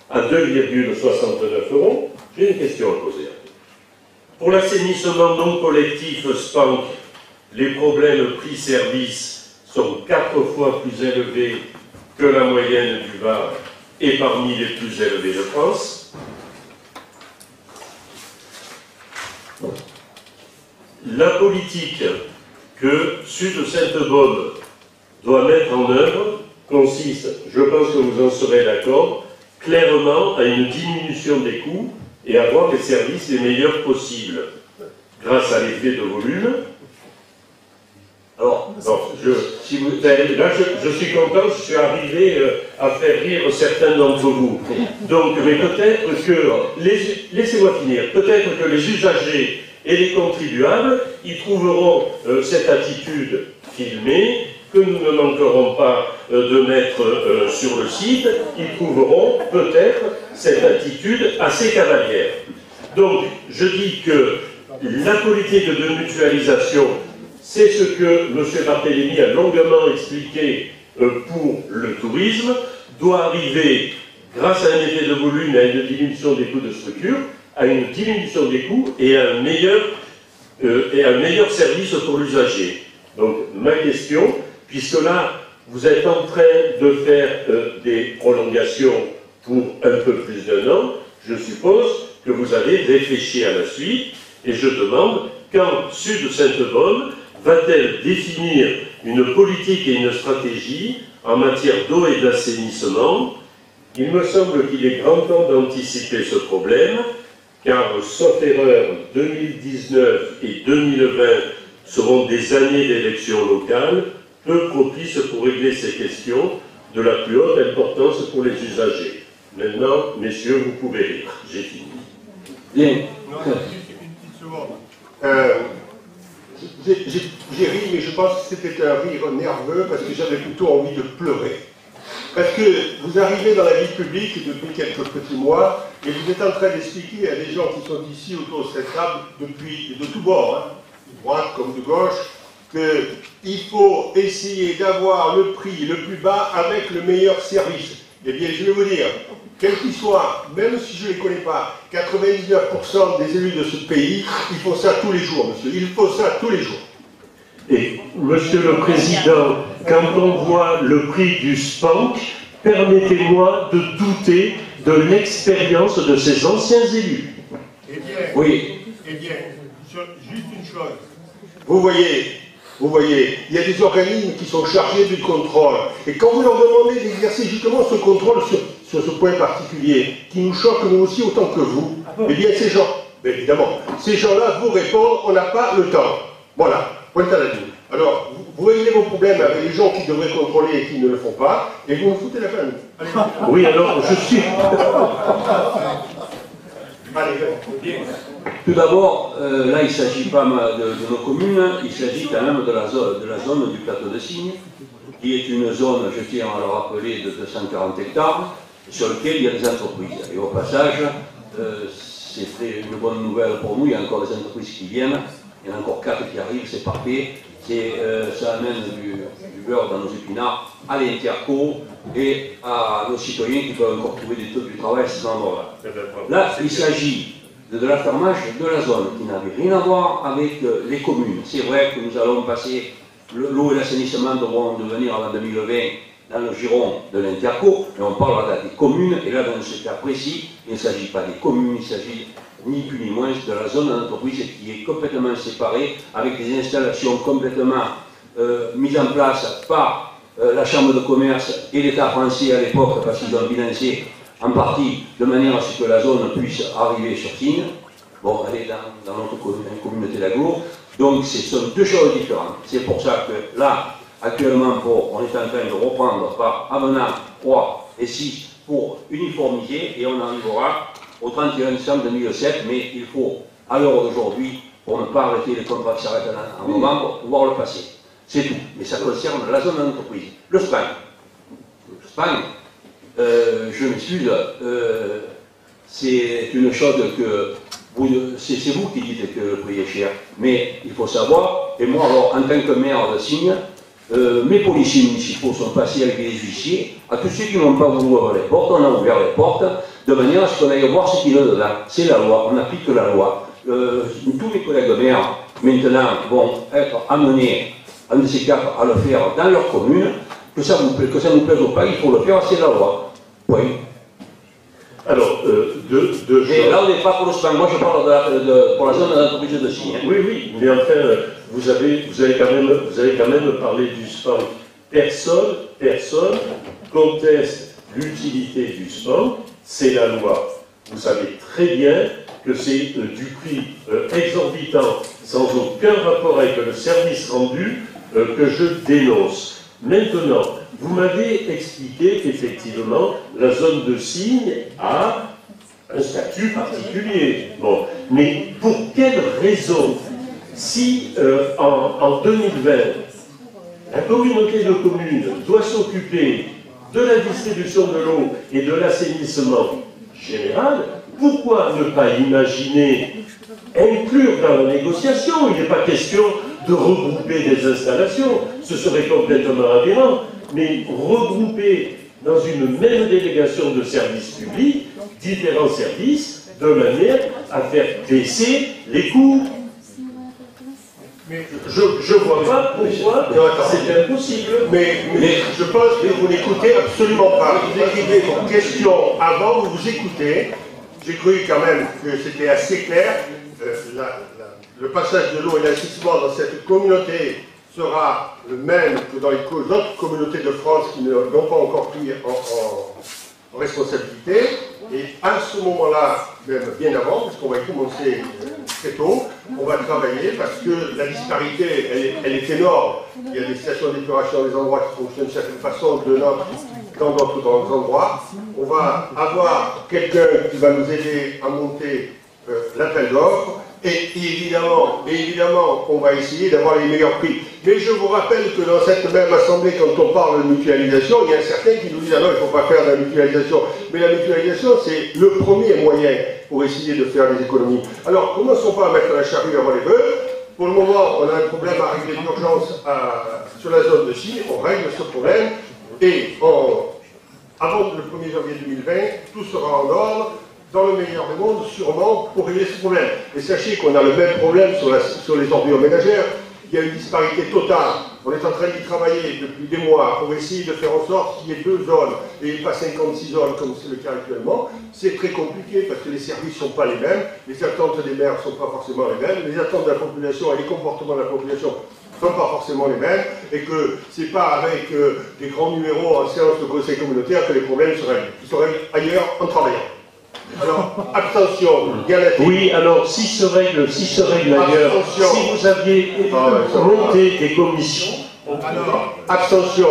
À 2,69 euros. J'ai une question à poser. Pour l'assainissement non collectif SPANC, les problèmes prix-service sont quatre fois plus élevés que la moyenne du Var et parmi les plus élevés de France. La politique que Sud Sainte-Baume doit mettre en œuvre consiste, je pense que vous en serez d'accord, clairement à une diminution des coûts et avoir les services les meilleurs possibles, grâce à l'effet de volume. Alors, je, là, je, suis content, je suis arrivé euh, à faire rire certains d'entre vous. Donc, mais peut-être que, laissez-moi finir, peut-être que les usagers et les contribuables y trouveront euh, cette attitude filmée, que nous ne manquerons pas euh, de mettre sur le site, ils trouveront peut-être cette attitude assez cavalière. Donc, je dis que la politique de mutualisation, c'est ce que M. Barthélémy a longuement expliqué euh, pour le tourisme, doit arriver, grâce à un effet de volume et à une diminution des coûts de structure, à une diminution des coûts et à un meilleur, euh, et un meilleur service pour l'usager. Donc, ma question, puisque là, vous êtes en train de faire euh, des prolongations pour un peu plus d'un an, je suppose que vous avez réfléchi à la suite, et je demande quand Sud Sainte-Baume va-t-elle définir une politique et une stratégie en matière d'eau et d'assainissement? Il me semble qu'il est grand temps d'anticiper ce problème, car, sauf erreur, 2019 et 2020 seront des années d'élections locales peu propices pour régler ces questions de la plus haute importance pour les usagers. Maintenant, messieurs, vous pouvez rire. J'ai fini. Bien. Non, une petite, une petite seconde. Euh, j'ai- ri, mais je pense que c'était un rire nerveux parce que j'avais plutôt envie de pleurer. Parce que vous arrivez dans la vie publique depuis quelques petits mois et vous êtes en train d'expliquer à des gens qui sont ici autour de cette table depuis de tous bords, hein, de droite comme de gauche, qu'il faut essayer d'avoir le prix le plus bas avec le meilleur service. Eh bien, je vais vous dire, quel qu'il soit, même si je ne les connais pas, 99% des élus de ce pays, ils font ça tous les jours, monsieur. Ils font ça tous les jours. Et, Monsieur le Président, quand on voit le prix du SPANC, permettez-moi de douter de l'expérience de ces anciens élus. Eh bien, Oui. eh bien, juste une chose. Vous voyez, vous voyez, il y a des organismes qui sont chargés du contrôle. Et quand vous leur demandez d'exercer justement ce contrôle sur, sur ce point particulier, qui nous choque nous aussi autant que vous, eh bien ces gens, évidemment, ces gens-là vous répondent, on n'a pas le temps. Voilà. pointe à la ligne. Alors, vous, vous réglez vos problèmes avec les gens qui devraient contrôler et qui ne le font pas, et vous me foutez la peine. Allez. Oui, alors, je suis... Allez, Tout d'abord, euh, là, il ne s'agit pas de, de nos communes, il s'agit quand même de la, zone, de la zone du plateau de Cygne, qui est une zone, je tiens à le rappeler, de 240 hectares, sur lequel il y a des entreprises. Et au passage, euh, c'est une bonne nouvelle pour nous, il y a encore des entreprises qui viennent, il y en a encore quatre qui arrivent, c'est parfait. C'est, euh, ça amène du, du beurre dans nos épinards à l'Interco et à nos citoyens qui peuvent encore trouver du, du travail à cet endroit-là. Là, il s'agit de, de l'affermage de la zone qui n'avait rien à voir avec euh, les communes. C'est vrai que nous allons passer, le- l'eau et l'assainissement devront devenir en 2020 dans le giron de l'Interco, mais on parle là des communes, et là dans ce cas précis, il ne s'agit pas des communes, il s'agit ni plus ni moins de la zone d'entreprise qui est complètement séparée, avec des installations complètement euh, mises en place par euh, la Chambre de commerce et l'État français à l'époque, parce qu'ils ont financé en partie de manière à ce que la zone puisse arriver sur Signe. Bon, elle est dans, dans notre communauté d'Agour. Donc, ce sont deux choses différentes. C'est pour ça que là, actuellement, pour- on est en train de reprendre par avenant 3 et 6 pour uniformiser et on arrivera au 31 décembre 2007, mais il faut, à l'heure d'aujourd'hui, pour ne pas arrêter les contrats qui s'arrêtent en, novembre, pouvoir le passer. C'est tout. Mais ça concerne la zone d'entreprise. Le SPAN. Le SPAN, euh, je m'excuse, euh, c'est une chose que c'est vous qui dites que le prix est cher. Mais il faut savoir, et moi alors en tant que maire de Signe, euh, mes policiers municipaux sont passés avec les huissiers. À tous ceux qui n'ont pas voulu ouvrir les portes, on a ouvert les portes de manière à ce qu'on aille voir ce qu'il y a dedans. C'est la loi, on applique la loi. Euh, tous mes collègues maires maintenant vont être amenés, de ces quatre, à le faire dans leur commune. Que ça, vous, plaît- que ça nous plaise ou pas, il faut le faire, c'est la loi. Point. Alors, euh, deux, deux Et choses. là, on n'est pas pour le SPAN. Moi, je parle de la- de- pour la zone d'entreprise de Signe. Oui, oui, mais enfin, euh, vous avez, quand même parlé du spam. Personne, personne conteste l'utilité du spam, c'est la loi. Vous savez très bien que c'est euh, du prix euh, exorbitant, sans aucun rapport avec le service rendu, euh, que je dénonce. Maintenant, vous m'avez expliqué qu'effectivement, la zone de signe a un statut particulier. Bon, mais pour quelle raison, si euh, en, en 2020, la communauté de communes doit s'occuper de la distribution de l'eau et de l'assainissement général, pourquoi ne pas imaginer inclure dans la négociation? Il n'est pas question de regrouper des installations, ce serait complètement aberrant, mais regrouper dans une même délégation de services publics différents services de manière à faire baisser les coûts. Je ne vois pas pourquoi c'est impossible. Mais, mais je pense que vous n'écoutez absolument pas. Vous écrivez vos questions avant, vous vous écoutez. J'ai cru quand même que c'était assez clair. Euh, la- la- le passage de l'eau et l'investissement dans cette communauté sera le même que dans les autres communautés de France qui ne l'ont pas encore pris en, en- en responsabilité. Et à ce moment-là, même bien avant, puisqu'on va y commencer très tôt, on va travailler parce que la disparité, elle est, énorme. Il y a des stations d'épuration, des endroits qui fonctionnent d'une certaine façon de notre- dans d'autres endroits. On va avoir quelqu'un qui va nous aider à monter euh, l'appel d'offres. Et évidemment, évidemment, on va essayer d'avoir les meilleurs prix. Mais je vous rappelle que dans cette même assemblée, quand on parle de mutualisation, il y a certains qui nous disent ah non, il ne faut pas faire de la mutualisation. Mais la mutualisation, c'est le premier moyen pour essayer de faire des économies. Alors, commençons pas à mettre la charrue avant les bœufs. Pour le moment, on a un problème à régler d'urgence à- sur la zone de Chine. On règle ce problème. Et avant le 1er janvier 2020, tout sera en ordre dans le meilleur des mondes, sûrement, pour régler ce problème. Et sachez qu'on a le même problème sur, les ordures ménagères. Il y a une disparité totale. On est en train d'y travailler depuis des mois pour essayer de faire en sorte qu'il y ait deux zones et pas 56 zones comme c'est le cas actuellement. C'est très compliqué parce que les services ne sont pas les mêmes, les attentes des maires ne sont pas forcément les mêmes, les attentes de la population et les comportements de la population ne sont pas forcément les mêmes, et que ce n'est pas avec euh, des grands numéros en séance de conseil communautaire que les problèmes se règlent. Ils se règlent ailleurs en travaillant. Alors, abstention, Galati. Oui, alors si se règle, si se règle ailleurs, Abstention. si vous aviez Ah ouais, ça va. monté des commissions, Alors, abstention,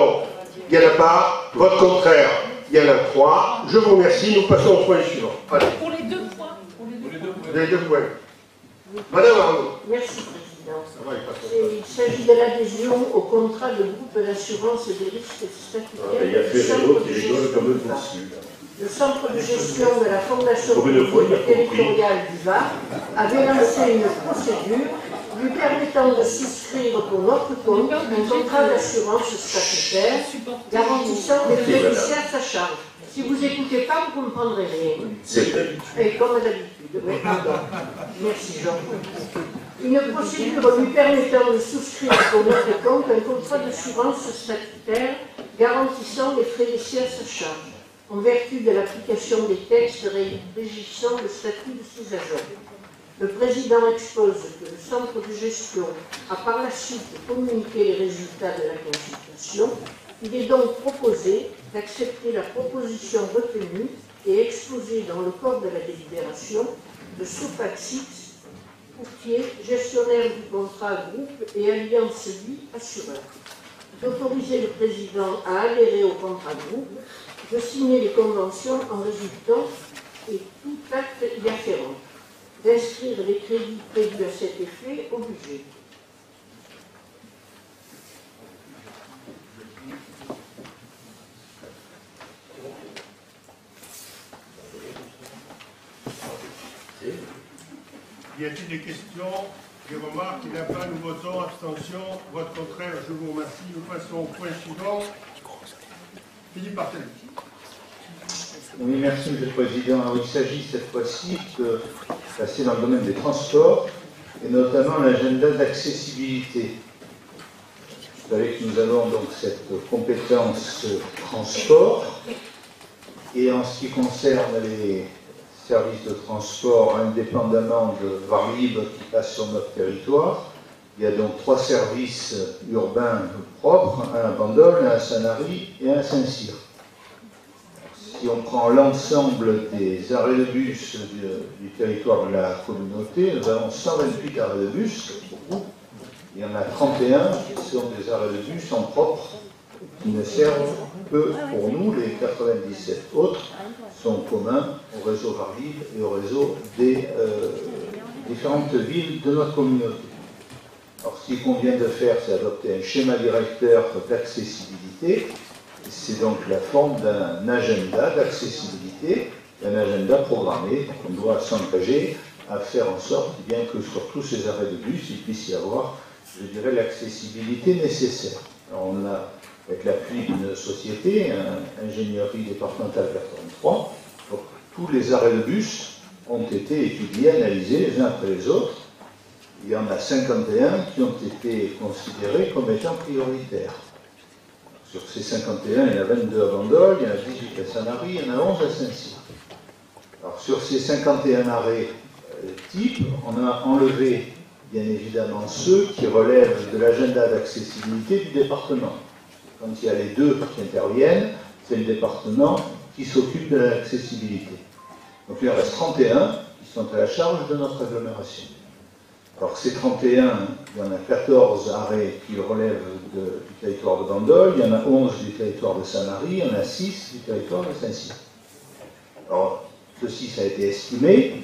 il y en a pas. Vote contraire, il y en a trois. Je vous remercie. Nous passons au point suivant. Allez, Pour les deux points. Pour les deux points. les deux points. Madame Arnaud. Merci, Président. Ça va, il passe. Et Il s'agit de l'adhésion au contrat de groupe d'assurance des risques statutaires. il y a Ferrero qui de rigole comme un dessus. Le centre de gestion de la Fondation territoriale du Var avait lancé une procédure lui permettant de souscrire pour notre compte un contrat d'assurance statutaire garantissant les frais à sa charge. Si vous n'écoutez pas, vous ne comprendrez rien. Et comme d'habitude, oui, pardon. Merci Jean. Une procédure lui permettant de souscrire pour notre compte un contrat d'assurance statutaire garantissant les frais à sa charge, en vertu de l'application des textes ré- régissant le statut de ses agents. Le président expose que le centre de gestion a par la suite communiqué les résultats de la consultation. Il est donc proposé d'accepter la proposition retenue et exposée dans le corps de la délibération de Sofaxix, courtier, gestionnaire du contrat groupe et alliance vie assureur. D'autoriser le président à adhérer au contrat groupe, de signer les conventions en résultant et tout acte y afférent, d'inscrire les crédits prévus à cet effet au budget. Y a-t-il des questions, des remarques Il n'y a pas, nous votons. Abstention, vote contraire, je vous remercie. Nous passons au point suivant. Oui, merci, Monsieur le Président. Alors, il s'agit cette fois-ci de passer dans le domaine des transports et notamment l'agenda d'accessibilité. Vous savez que nous avons donc cette compétence transport et en ce qui concerne les services de transport indépendamment de Varlib qui passent sur notre territoire, il y a donc trois services urbains propres, un à Bandol, un à Sanary et à Saint-Cyr. Si on prend l'ensemble des arrêts de bus du, du territoire de la communauté, nous avons 128 arrêts de bus, beaucoup. Il y en a 31 qui sont des arrêts de bus en propre, qui ne servent que pour nous. Les 97 autres sont communs au réseau Varlib et au réseau des euh, différentes villes de notre communauté. Alors, ce qu'il convient de faire, c'est adopter un schéma directeur d'accessibilité. C'est donc la forme d'un agenda d'accessibilité, un agenda programmé. On doit s'engager à faire en sorte bien, que sur tous ces arrêts de bus, il puisse y avoir, je dirais, l'accessibilité nécessaire. On a, avec l'appui d'une société, un- Ingénierie départementale 83, donc, tous les arrêts de bus ont été étudiés, analysés les uns après les autres. Il y en a 51 qui ont été considérés comme étant prioritaires. Sur ces 51, il y en a 22 à Bandol, il y en a 18 à Sanary, il y en a 11 à Saint-Cyr. Alors sur ces 51 arrêts euh, types, on a enlevé bien évidemment ceux qui relèvent de l'agenda d'accessibilité du département. Quand il y a les deux qui interviennent, c'est le département qui s'occupe de l'accessibilité. Donc il en reste 31 qui sont à la charge de notre agglomération. Alors ces 31, il y en a 14 arrêts qui relèvent du territoire de Bandol, il y en a 11 du territoire de Sanary, il y en a 6 du territoire de Saint-Cyr. Alors, ceci, ça a été estimé.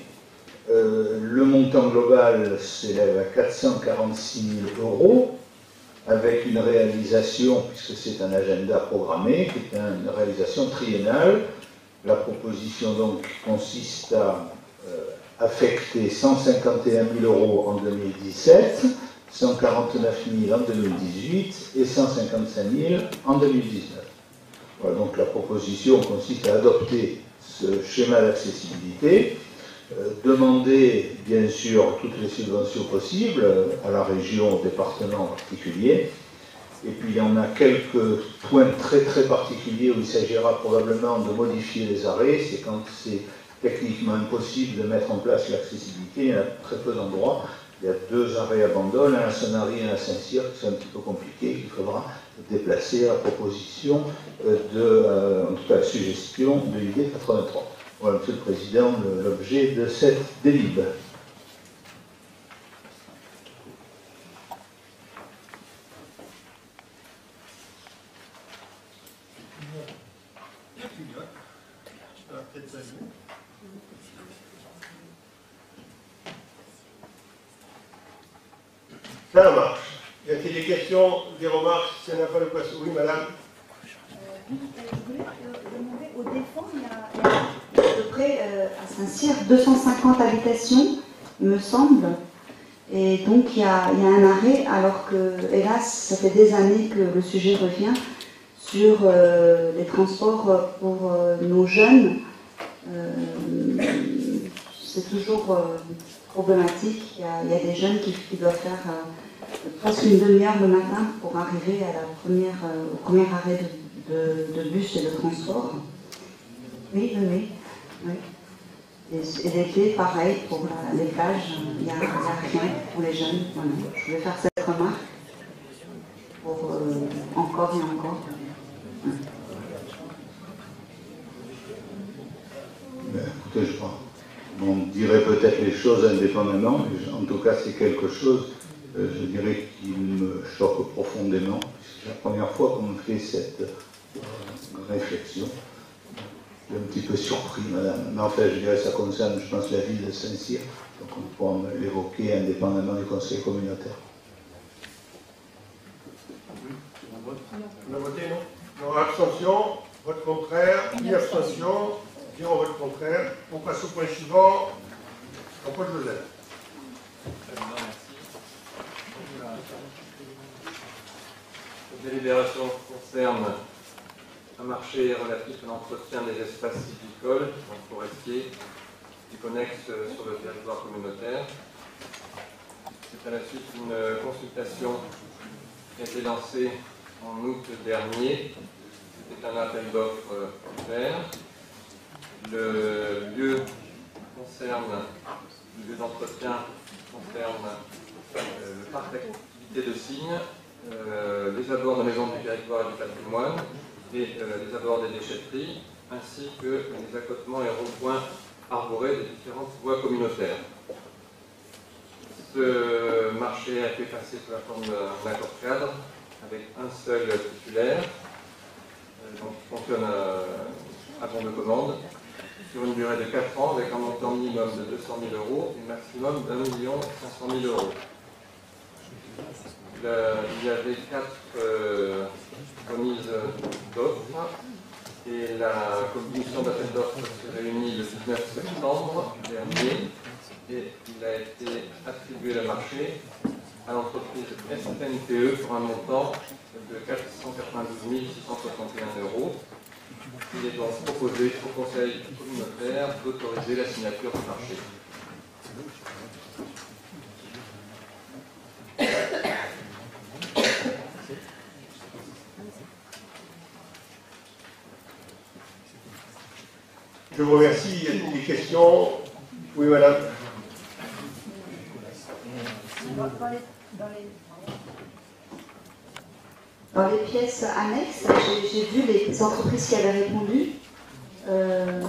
Euh, le montant global s'élève à 446 000 euros, avec une réalisation, puisque c'est un agenda programmé, qui est une réalisation triennale. La proposition donc consiste à affecter 151 000 euros en 2017, 149 000 en 2018 et 155 000 en 2019. Voilà, donc la proposition consiste à adopter ce schéma d'accessibilité, euh, demander bien sûr toutes les subventions possibles euh, à la région, au département en particulier, et puis il y en a quelques points très très particuliers où il s'agira probablement de modifier les arrêts, c'est quand c'est techniquement impossible de mettre en place l'accessibilité, il y a très peu d'endroits. Il y a deux arrêts à Bandol, un à Sanary et un à Saint-Cyr qui sont un petit peu compliqués, qu'il faudra déplacer à proposition euh, de, euh, en tout cas suggestion de l'idée 83. Voilà, Monsieur le Président, l'objet de cette délib. Ça marche. Y a-t-il des des remarques S'il n'y en a pas, le passe. Oui, madame Je voulais demander, au défend, il y a, il y a à peu près à Saint-Cyr 250 habitations, il me semble. Et donc il y, a, un arrêt, alors que, hélas, ça fait des années que le sujet revient sur euh, les transports pour euh, nos jeunes. Euh, c'est toujours problématique. Il y, a, des jeunes qui doivent faire euh, presque une demi-heure le matin pour arriver à la première, euh, au premier arrêt de, bus et de transport. Oui, oui, oui. Et, l'été, pareil, pour les plages, il n'y a, rien pour les jeunes. Je voulais faire cette remarque pour encore et encore. Ben, écoutez, je crois. On dirait peut-être les choses indépendamment, mais en tout cas, c'est quelque chose, euh, je dirais, qui me choque profondément. C'est la première fois qu'on me fait cette euh, réflexion. Je suis un petit peu surpris, madame. Mais en fait, je dirais que ça concerne, je pense, la ville de Saint-Cyr. Donc on pourra l'évoquer indépendamment du conseil communautaire. On a voté, non Non, abstention, vote contraire, une abstention, vote contraire. On passe au point suivant. Jean-Paul Joseph. La délibération concerne un marché relatif à l'entretien des espaces sylvicoles, en forestier, qui connexes sur le territoire communautaire. C'est à la suite d'une consultation qui a été lancée en août dernier. C'était un appel d'offres ouvert. Le lieu concerne, le lieu d'entretien concerne euh, le parc d'activité de Signes, euh, les abords de la Maison du Territoire et du Patrimoine et euh, les abords des déchetteries, ainsi que les accotements et ronds-points arborés des différentes voies communautaires. Ce marché a été passé sous la forme d'un accord cadre avec un seul titulaire, donc qui fonctionne à, à de commande, sur une durée de 4 ans avec un montant minimum de 200 000 euros et maximum d'un million 500 000 euros. Il y avait quatre euh, remises d'offres et la commission d'appel d'offres s'est réunie le 19 septembre dernier et il a été attribué le marché à l'entreprise SNPE pour un montant de 492 661 euros. Il est donc proposé au Conseil communautaire d'autoriser la signature du marché. Je vous remercie. Il y a des questions Oui, madame. Dans les, dans les, pièces annexes, j'ai vu les entreprises qui avaient répondu. Euh,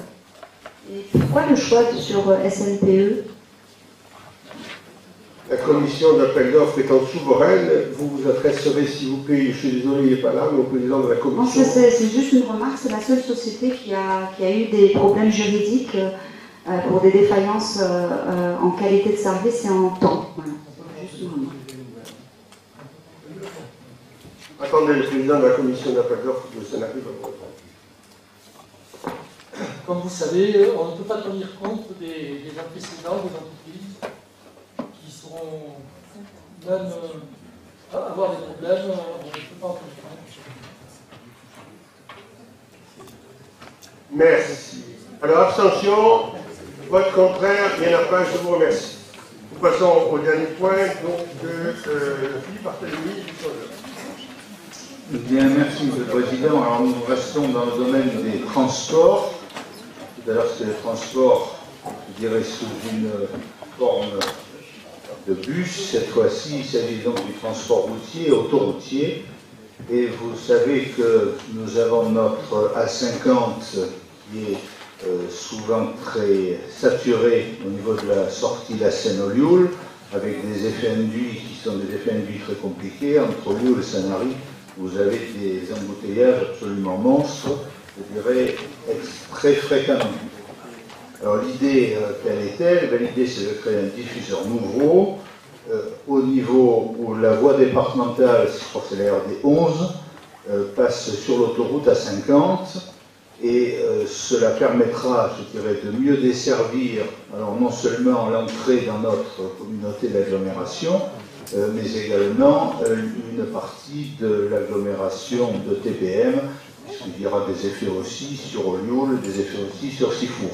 et pourquoi le choix sur SNPE La commission d'appel d'offres étant souveraine, vous vous adresserez, s'il vous plaît, je suis désolé, il n'est pas là, mais au président de la commission. Non, c'est juste une remarque, c'est la seule société qui a, qui a eu des problèmes juridiques euh, pour des défaillances euh, en qualité de service et en temps. Voilà. Attendez, le président de la commission d'appel d'offres de Sénat Comme vous savez, on ne peut pas tenir compte des, des antécédents des entreprises seront même euh, avoir des problèmes, on ne peut pas. Merci. Alors, abstention, vote contraire, il n'y en a pas, je vous remercie. Nous passons au dernier point, donc, de euh, Philippe Barthélémy du Bien, merci, Monsieur le Président. Alors, nous restons dans le domaine des transports. Tout à l'heure, c'était le transport, je dirais, sous une forme de bus. Cette fois-ci, il s'agit donc du transport routier, autoroutier. Et vous savez que nous avons notre A50 qui est euh, souvent très saturé au niveau de la sortie de la Seine au avec des effets induits qui sont des effets induits très compliqués. Entre Lioul et Sanary, vous avez des embouteillages absolument monstres, je dirais très fréquemment. Alors l'idée, euh, quelle est-elle ben, L'idée, c'est de créer un diffuseur nouveau, euh, au niveau où la voie départementale, je crois que c'est la RD 11, passe sur l'autoroute à 50, et euh, cela permettra, je dirais, de mieux desservir, alors non seulement l'entrée dans notre communauté d'agglomération, euh, mais également euh, une partie de l'agglomération de TPM, puisqu'il y aura des effets aussi sur Olioul, des effets aussi sur Sifour.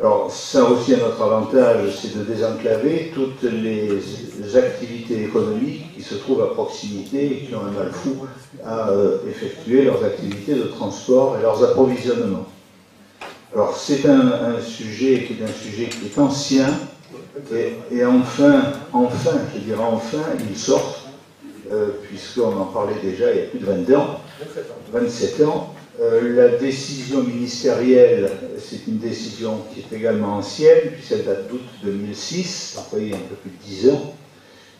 Alors, ça aussi, un autre avantage, c'est de désenclaver toutes les activités économiques qui se trouvent à proximité et qui ont un mal fou à euh, effectuer leurs activités de transport et leurs approvisionnements. Alors, c'est un, sujet qui est un sujet qui est ancien, et, enfin, enfin, je dirais enfin, il sort, euh, puisqu'on en parlait déjà il y a plus de 20 ans, 27 ans, euh, la décision ministérielle, c'est une décision qui est également ancienne, puisqu'elle date d'août 2006, donc il y un peu plus de 10 ans.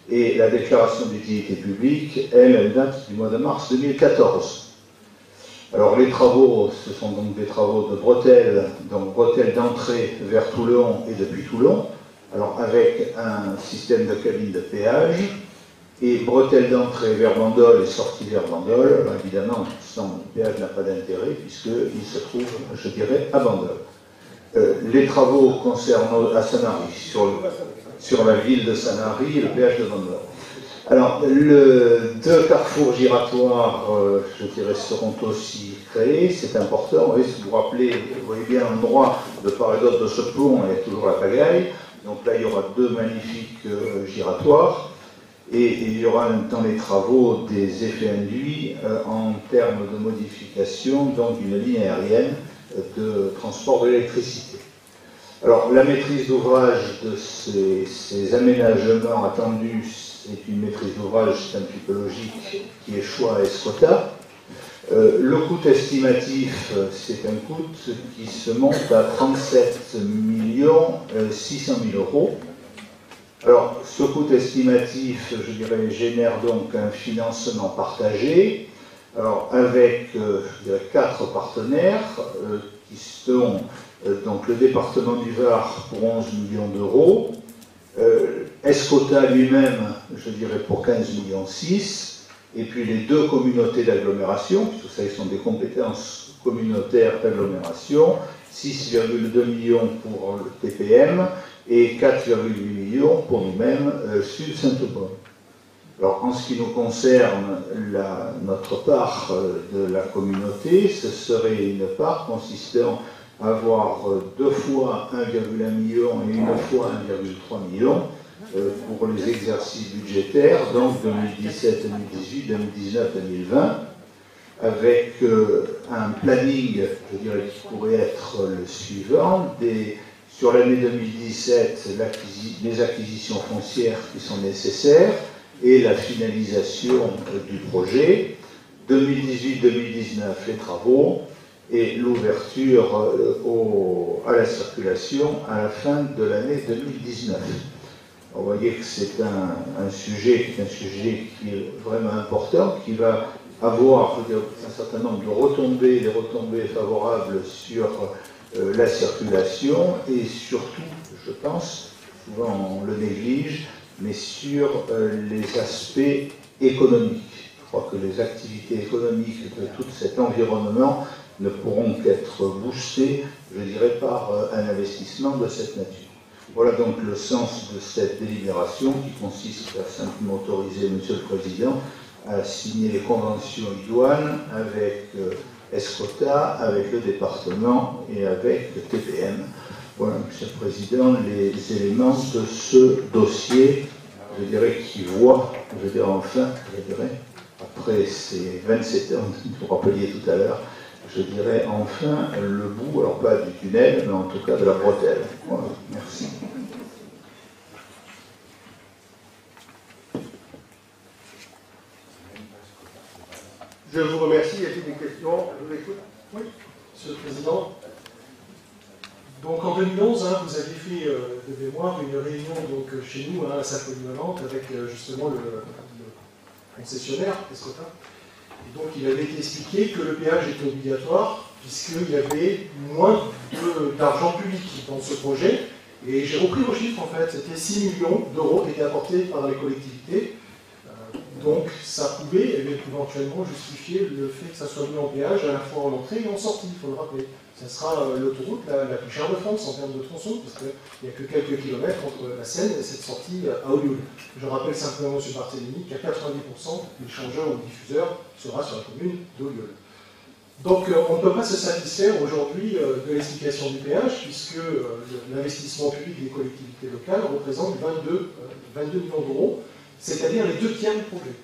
Et la déclaration d'utilité publique, elle, elle date du mois de mars 2014. Alors les travaux, ce sont donc des travaux de bretelles, donc bretelles d'entrée vers Toulon et depuis Toulon, alors avec un système de cabine de péage, et bretelle d'entrée vers Bandol et sortie vers Bandol, évidemment, sans péage n'a pas d'intérêt puisqu'il se trouve, je dirais, à Bandol. Euh, les travaux concernent à Sanary, sur, la ville de Sanary et le péage de Bandol. Alors, deux carrefours giratoires, euh, je dirais, seront aussi créés, c'est important. Si vous vous rappelez, vous voyez bien l'endroit de part et d'autre de ce pont, il y a toujours la pagaille. Donc là, il y aura deux magnifiques euh, giratoires et il y aura dans les travaux des effets induits euh, en termes de modification donc d'une ligne aérienne de transport de l'électricité. Alors la maîtrise d'ouvrage de ces, aménagements attendus, c'est une maîtrise d'ouvrage, c'est un petit qui est choix à Escota. Euh, le coût estimatif, c'est un coût qui se monte à 37 millions 600 000 euros. Alors, ce coût estimatif, je dirais, génère donc un financement partagé, alors avec euh, quatre partenaires euh, qui sont euh, donc le département du Var pour 11 millions d'euros, Escota lui-même, je dirais, pour 15 millions 6, et puis les deux communautés d'agglomération, puisque ça, ils sont des compétences communautaires d'agglomération, 6,2 millions pour le TPM et 4,8 millions pour nous-mêmes, euh, Sud Saint-Aubin. Alors, en ce qui nous concerne, notre part euh, de la communauté, ce serait une part consistant à avoir euh, deux fois 1,1 million et une fois 1,3 million pour les exercices budgétaires, donc 2017, 2018, 2019, 2020, avec un planning, je dirais, qui pourrait être le suivant, des sur l'année 2017, les acquisitions foncières qui sont nécessaires et la finalisation du projet. 2018-2019, les travaux et l'ouverture euh, à la circulation à la fin de l'année 2019. vous voyez que c'est un, sujet un sujet qui est vraiment important, qui va avoir un certain nombre de retombées, des retombées favorables sur euh, la circulation et surtout, je pense, souvent on le néglige, mais sur euh, les aspects économiques. Je crois que les activités économiques de tout cet environnement ne pourront qu'être boostées, je dirais, par euh, un investissement de cette nature. Voilà donc le sens de cette délibération qui consiste à simplement autoriser Monsieur le Président à signer les conventions idoines avec Escota, avec le département et avec le TPM. Voilà, Monsieur le Président, les éléments de ce dossier, je dirais, qui voit, je dirais enfin, je dirais, après ces 27 ans, vous vous rappeliez tout à l'heure, je dirais enfin le bout, alors pas du tunnel, mais en tout cas de la bretelle. Voilà, merci. Je vous remercie. Y a-t-il des questions Je vous écoute. Oui, Monsieur le Président. Donc en 2011, hein, vous aviez fait euh, de mémoire une réunion donc, euh, chez nous hein, à Saint-Polyvalente avec euh, justement le, concessionnaire, Escota. Et donc il avait été expliqué que le péage était obligatoire puisqu'il y avait moins d'argent public dans ce projet. Et j'ai repris vos chiffres en fait, c'était 6 millions d'euros qui étaient apportés par les collectivités. Donc ça pouvait éventuellement justifier le fait que ça soit mis en péage à la fois en entrée et en sortie, il faut le rappeler. Ça sera euh, l'autoroute la, plus chère de France en termes de tronçon, parce qu'il n'y a que quelques kilomètres entre la Seine et cette sortie euh, à Olioul. Je rappelle simplement, M. Barthélémy, qu'à 90% l'échangeur ou le diffuseur sera sur la commune d'Olioul. Donc euh, on ne peut pas se satisfaire aujourd'hui de l'explication du péage, puisque l'investissement public des collectivités locales représente 22, euh, 22 millions d'euros, c'est-à-dire les deux tiers du projet.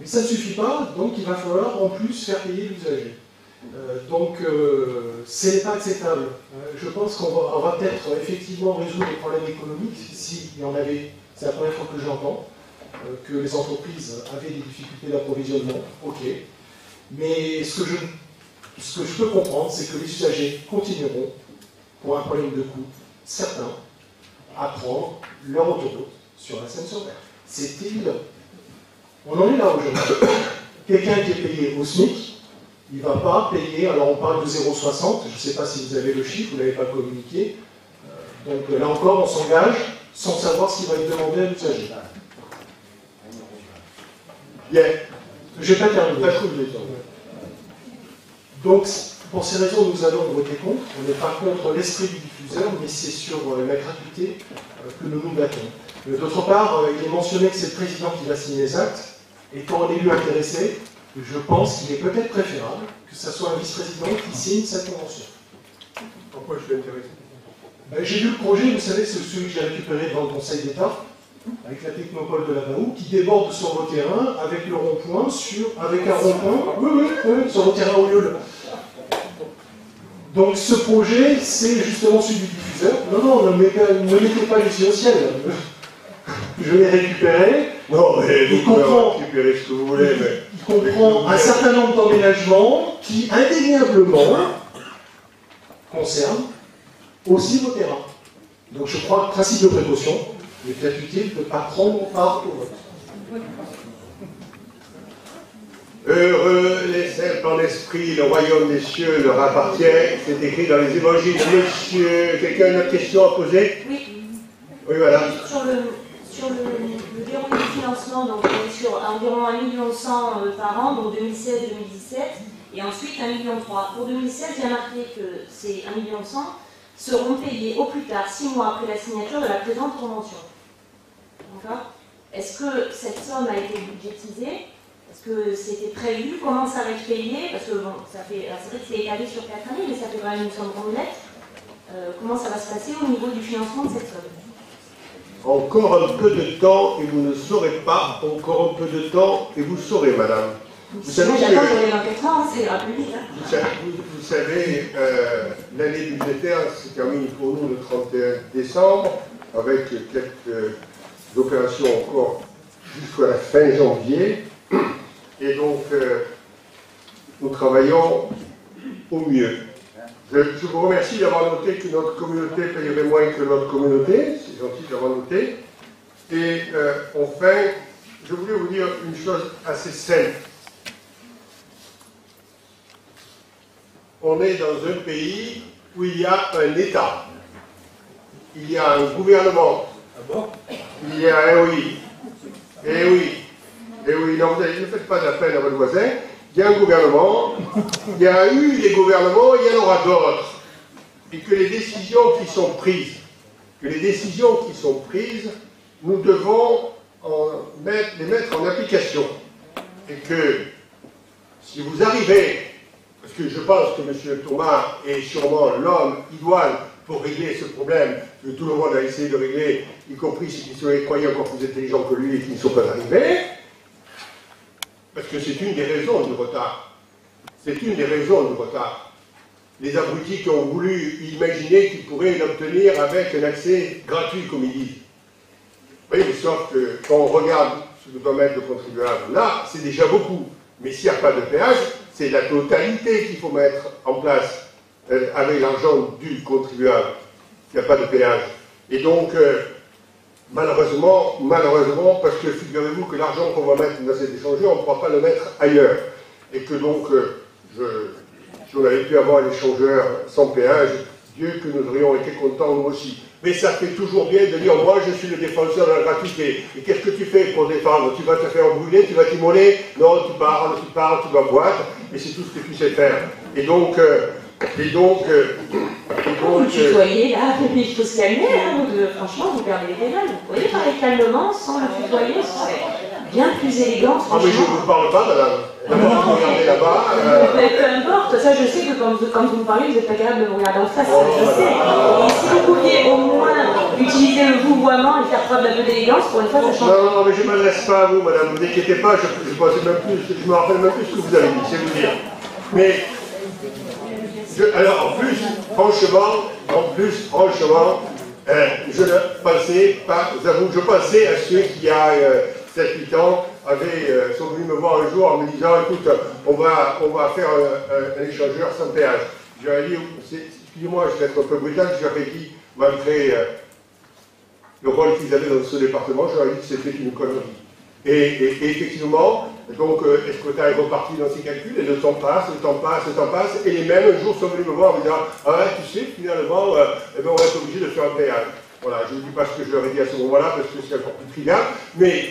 Mais ça ne suffit pas, donc il va falloir en plus faire payer l'usager. Euh, donc, euh, ce n'est pas acceptable. Euh, je pense qu'on va, peut-être effectivement résoudre les problèmes économiques, s'il y en avait, c'est la première fois que j'entends, euh, que les entreprises avaient des difficultés d'approvisionnement, ok. Mais ce que, je, ce que je peux comprendre, c'est que les usagers continueront, pour un problème de coût, certains, à prendre leur autoroute sur la Seine-sur-Mer. C'est évident. On en est là aujourd'hui. Quelqu'un qui est payé au SMIC, il ne va pas payer, alors on parle de 0,60, je ne sais pas si vous avez le chiffre, vous ne l'avez pas communiqué. Euh, donc là encore, on s'engage sans savoir ce qui va être demandé à l'usager. Bien, je n'ai pas terminé. Donc, pour ces raisons, nous allons voter contre. On n'est pas contre l'esprit du diffuseur, mais c'est sur euh, la gratuité euh, que nous nous battons. D'autre part, euh, il est mentionné que c'est le président qui va signer les actes. Étant un élu intéressé, je pense qu'il est peut-être préférable que ce soit un vice-président qui signe cette convention. Pourquoi je suis intéressé Ben, j'ai lu le projet, vous savez, c'est celui que j'ai récupéré devant le Conseil d'État, avec la technopole de la BAO, qui déborde sur vos terrains avec le rond-point, sur, avec un rond-point, oui, oui, oui, sur vos terrains au lieu. Donc ce projet, c'est justement celui du diffuseur. Non, non, ne mettez, ne mettez pas les yeux au ciel. Je l'ai récupéré. Non, mais il vous pouvez comprend, récupérer ce que vous voulez, mais... il comprend un certain nombre d'emménagements qui indéniablement concernent aussi vos terrains. Donc je crois que principe de précaution, il est peut-être utile de ne pas prendre part au vote. Heureux les simples en esprit, le royaume des cieux leur appartient. C'est écrit dans les évangiles. Monsieur, quelqu'un a une autre question à poser? Oui. Oui, voilà. Sur le, sur le, le du financement, donc on est sur environ 1,1 million euh, par an, donc 2016-2017, et ensuite 1,3 million. Pour 2016, il y marqué que ces 1,1 million seront payés au plus tard, 6 mois après la signature de la présente convention. D'accord? Est-ce que cette somme a été budgétisée? Est-ce que c'était prévu? Comment ça va être payé? Parce que bon, ça fait, c'est vrai que c'est étalé sur 4 années, mais ça fait quand même une somme rondelette. Euh, comment ça va se passer au niveau du financement de cette somme? Encore un peu de temps et vous ne saurez pas. Encore un peu de temps et vous saurez, madame. Vous savez Moi, que- j'attends pour les 24 ans, hein, c'est ira plus vite. hein. Vous savez, vous- vous savez, euh, l'année budgétaire se termine pour nous le 31 décembre, avec quelques opérations encore jusqu'à la fin janvier. Et donc, euh, nous travaillons au mieux. Je, je vous remercie d'avoir noté que notre communauté payerait moins que notre communauté. C'est gentil d'avoir noté. Et euh, enfin, je voulais vous dire une chose assez simple. on est dans un pays où il y a un État, il y a un gouvernement, il y a, eh oui, eh oui, eh oui, non, vous ne faites pas de la peine à votre voisin, il y a un gouvernement, il y a eu des gouvernements, il y en aura d'autres, et que les décisions qui sont prises, que les décisions qui sont prises, nous devons les mettre en application, et que si vous arrivez parce que je pense que M. Thomas est sûrement l'homme idoine pour régler ce problème que tout le monde a essayé de régler, y compris ceux qui se croyaient encore plus intelligents que lui et qui ne sont pas arrivés, parce que c'est une des raisons du retard. C'est une des raisons du retard. Les abrutis qui ont voulu imaginer qu'ils pourraient l'obtenir avec un accès gratuit, comme ils disent. Oui, mais sauf que quand on regarde ce que doit mettre le contribuable, là, c'est déjà beaucoup. Mais s'il n'y a pas de péage, c'est la totalité qu'il faut mettre en place. euh, avec l'argent du contribuable. Il n'y a pas de péage. Et donc, euh, malheureusement, malheureusement, parce que figurez-vous que l'argent qu'on va mettre dans cet échangeur, on ne pourra pas le mettre ailleurs. Et que donc, euh, je, si on avait pu avoir un échangeur sans péage, Dieu que nous aurions été contents nous aussi. Mais ça fait toujours bien de dire, moi je suis le défenseur de la gratuité. Et qu'est-ce que tu fais pour défendre? Tu vas te faire brûler, tu vas t'immoler? Non, tu parles, tu parles, tu vas boire, et c'est tout ce que tu sais faire. Et donc, euh, et donc, euh, et Vous donc, euh, tutoyez là, [LAUGHS] il faut se calmer, hein, vous franchement, vous perdez les pédales. Vous pourriez parler calmement sans le tutoyer, ce serait bien plus élégant. Ah mais je ne vous parle pas, madame. D'abord, vous regardez là-bas. euh, Mais peu importe, ça je sais que quand vous, quand vous me parlez, vous êtes pas capable de me regarder en face, ça, Oh, je sais. Et si vous pouviez au moins utiliser le vouvoiement et faire preuve d'un peu d'élégance, pour une fois, ça change. Non, non, mais je ne m'adresse pas à vous, madame, ne vous inquiétez pas, je ne je me rappelle même plus ce que vous avez dit, c'est vous dire. Mais, alors en plus, franchement, en plus, franchement, euh, je ne pensais pas, je pensais à ceux qui, il y a 7-8 ans, avaient, euh, sont venus me voir un jour en me disant, écoute, on va, on va faire un, échangeur sans péage. J'aurais dit, excusez-moi, je vais être un peu brutal, j'aurais dit, malgré euh, le rôle qu'ils avaient dans ce département, j'aurais dit que c'était une connerie. Et, et- et effectivement, donc euh, est reparti dans ses calculs, et le temps passe, le temps passe, le temps passe, et les mêmes un jour sont venus me voir en me disant Ah tu sais, finalement, euh, eh ben, on va être obligé de faire un péage. Voilà, je ne dis pas ce que je leur ai dit à ce moment-là, parce que c'est encore plus trivial, mais,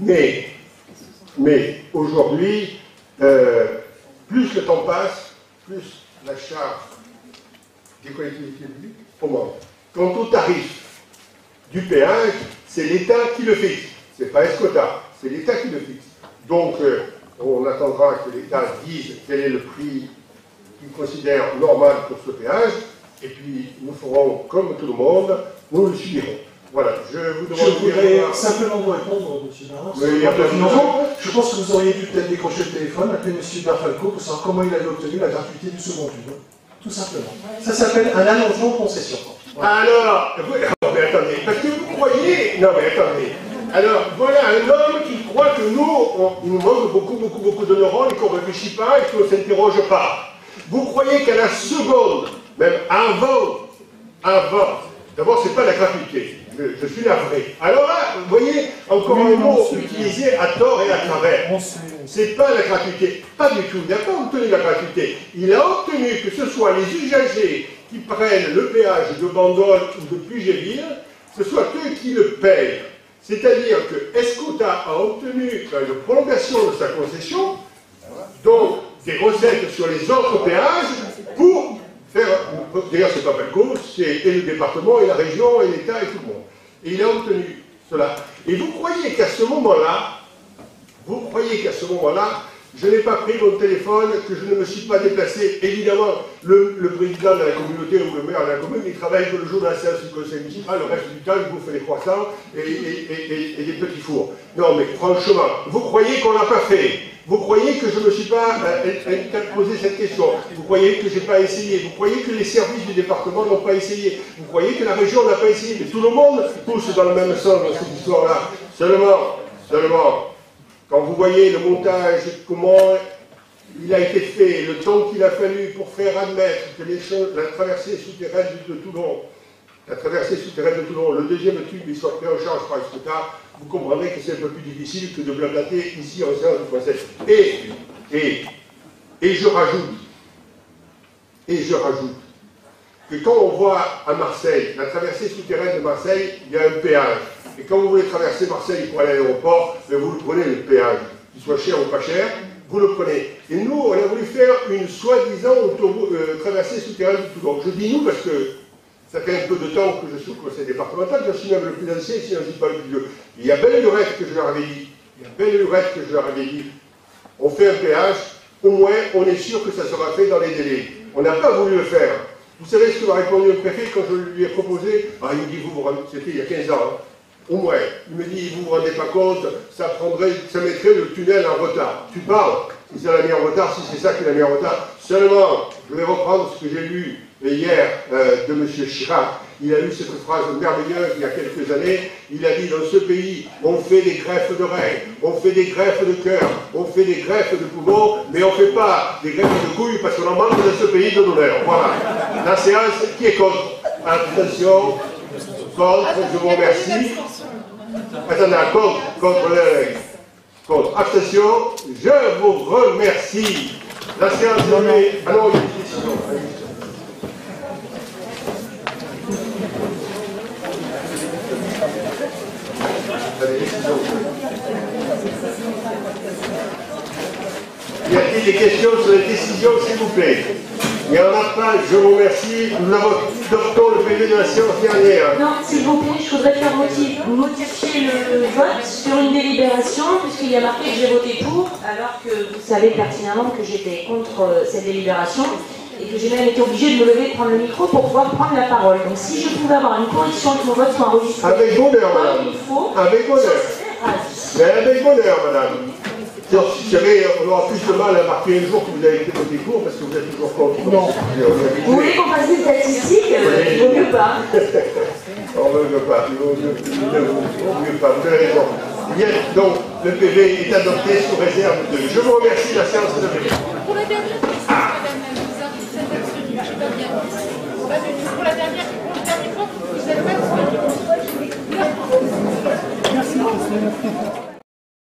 mais, mais aujourd'hui, euh, plus le temps passe, plus la charge des collectivités publiques augmente. Quant au tarif du péage, c'est l'État qui le fixe. Ce n'est pas Escota, c'est l'État qui le fixe. Donc, euh, on attendra que l'État dise quel est le prix qu'il considère normal pour ce péage, et puis nous ferons comme tout le monde, nous le subirons. Voilà, je vous Je demande... voudrais simplement vous répondre, M. Barras, Oui, il y a pas de financement. Je pense que vous auriez dû peut-être décrocher le téléphone, appeler M. Berfalco pour savoir comment il avait obtenu la gratuité du second tour. Tout simplement. Ça s'appelle un allongement de concession. Alors, vous- non, mais attendez, parce que vous croyez. Non, mais attendez. Alors, voilà un homme qui croit que nous, on- il nous manque beaucoup, beaucoup, beaucoup de neurones et qu'on ne réfléchit pas et qu'on ne s'interroge pas. Vous croyez qu'à la seconde, même avant, avant, d'abord, c'est pas la gratuité. Je, suis navré. Alors là, vous voyez, encore un mot utilisé à tort et à travers. C'est pas la gratuité. Pas du tout. Il n'a pas obtenu la gratuité. Il a obtenu que ce soit les usagers qui prennent le péage de Bandol ou de Puget-Ville, ce soit eux qui le payent. C'est-à-dire que Escota a obtenu euh, une prolongation de sa concession, donc des recettes sur les autres péages, pour faire. D'ailleurs, c'est pas Belco, c'est et le département, et la région, et l'État, et tout le monde. Et il a obtenu cela. Et vous croyez qu'à ce moment-là, vous croyez qu'à ce moment-là, je n'ai pas pris mon téléphone, que je ne me suis pas déplacé. Évidemment, le, président de la communauté ou le maire de la commune, il travaille que le jour de la séance du conseil municipal, le reste du temps, il bouffe des croissants et, des petits fours. Non, mais franchement, vous croyez qu'on l'a pas fait? Vous croyez que je ne me suis pas euh, posé cette question? Vous croyez que je n'ai pas essayé? Vous croyez que les services du département n'ont pas essayé? Vous croyez que la région n'a pas essayé? Mais tout le monde pousse dans le même sens dans cette histoire-là. Seulement, seulement, quand vous voyez le montage, comment il a été fait, le temps qu'il a fallu pour faire admettre que les choses, la traversée souterraine de Toulon, la traversée souterraine de Toulon, le deuxième tube, il soit pris en charge par Escota, vous comprendrez que c'est un peu plus difficile que de blablater ici en séance du français. Et, et, et je rajoute, et je rajoute, que quand on voit à Marseille, la traversée souterraine de Marseille, il y a un péage. Et quand vous voulez traverser Marseille pour aller à l'aéroport, ben vous le prenez le péage, qu'il soit cher ou pas cher, vous le prenez. Et nous, on a voulu faire une soi-disant euh, traversée souterraine de Toulon. Je dis nous parce que ça fait un peu de temps que je suis au conseil départemental, je suis même le plus ancien, si je ne pas le plus vieux. Il y a belle lurette que je leur avais dit, il y a belle lurette que je leur avais dit, on fait un péage, au moins on est sûr que ça sera fait dans les délais. On n'a pas voulu le faire. Vous savez ce que m'a répondu le préfet quand je lui ai proposé? Ah, il me dit, vous vous c'était il y a 15 ans, hein. Au moins. Il me dit, vous vous rendez pas compte, ça prendrait, ça mettrait le tunnel en retard. Tu parles Si ça l'a mis en retard, si c'est ça qui l'a mis en retard. Seulement, je vais reprendre ce que j'ai lu hier euh, de M. Chirac. il a eu cette phrase merveilleuse il y a quelques années. Il a dit dans ce pays, on fait des greffes d'oreilles, on fait des greffes de cœur, on fait des greffes de poumons, mais on ne fait pas des greffes de couilles parce qu'on en manque dans ce pays de l'honneur. Voilà. La séance qui est contre. Attention, contre, je vous remercie. Attendez, contre, contre règles. Contre. Abstention, je vous remercie. La séance est levée. Il y a-t-il des questions sur les décisions, s'il vous plaît Il n'y en a pas, je vous remercie. Nous avons adopté le PV de la séance dernière. Non, s'il vous plaît, je voudrais faire modifier, modifier le vote sur une délibération, puisqu'il y a marqué que j'ai voté pour, alors que vous savez pertinemment que j'étais contre euh, cette délibération, et que j'ai même été obligée de me lever et de prendre le micro pour pouvoir prendre la parole. Donc si je pouvais avoir une correction que mon vote soit enregistré Avec bonheur, madame. Avec bonheur. Mais avec bonheur, madame. Si jamais on aura plus de mal à marquer un jour que vous avez été voté pour, parce que vous êtes toujours contre. Non. vous voulez qu'on fasse des statistiques? Il vaut mieux pas. [LAUGHS] On ne veut pas. Il vaut mieux, pas. Vous avez raison. Bien, donc, le PV est adopté sous réserve de. Je vous remercie, la séance est levée. Pour la dernière question, Madame la Ministre, vous je pas bien. Pour la dernière, pour le dernier point, vous pas. Merci.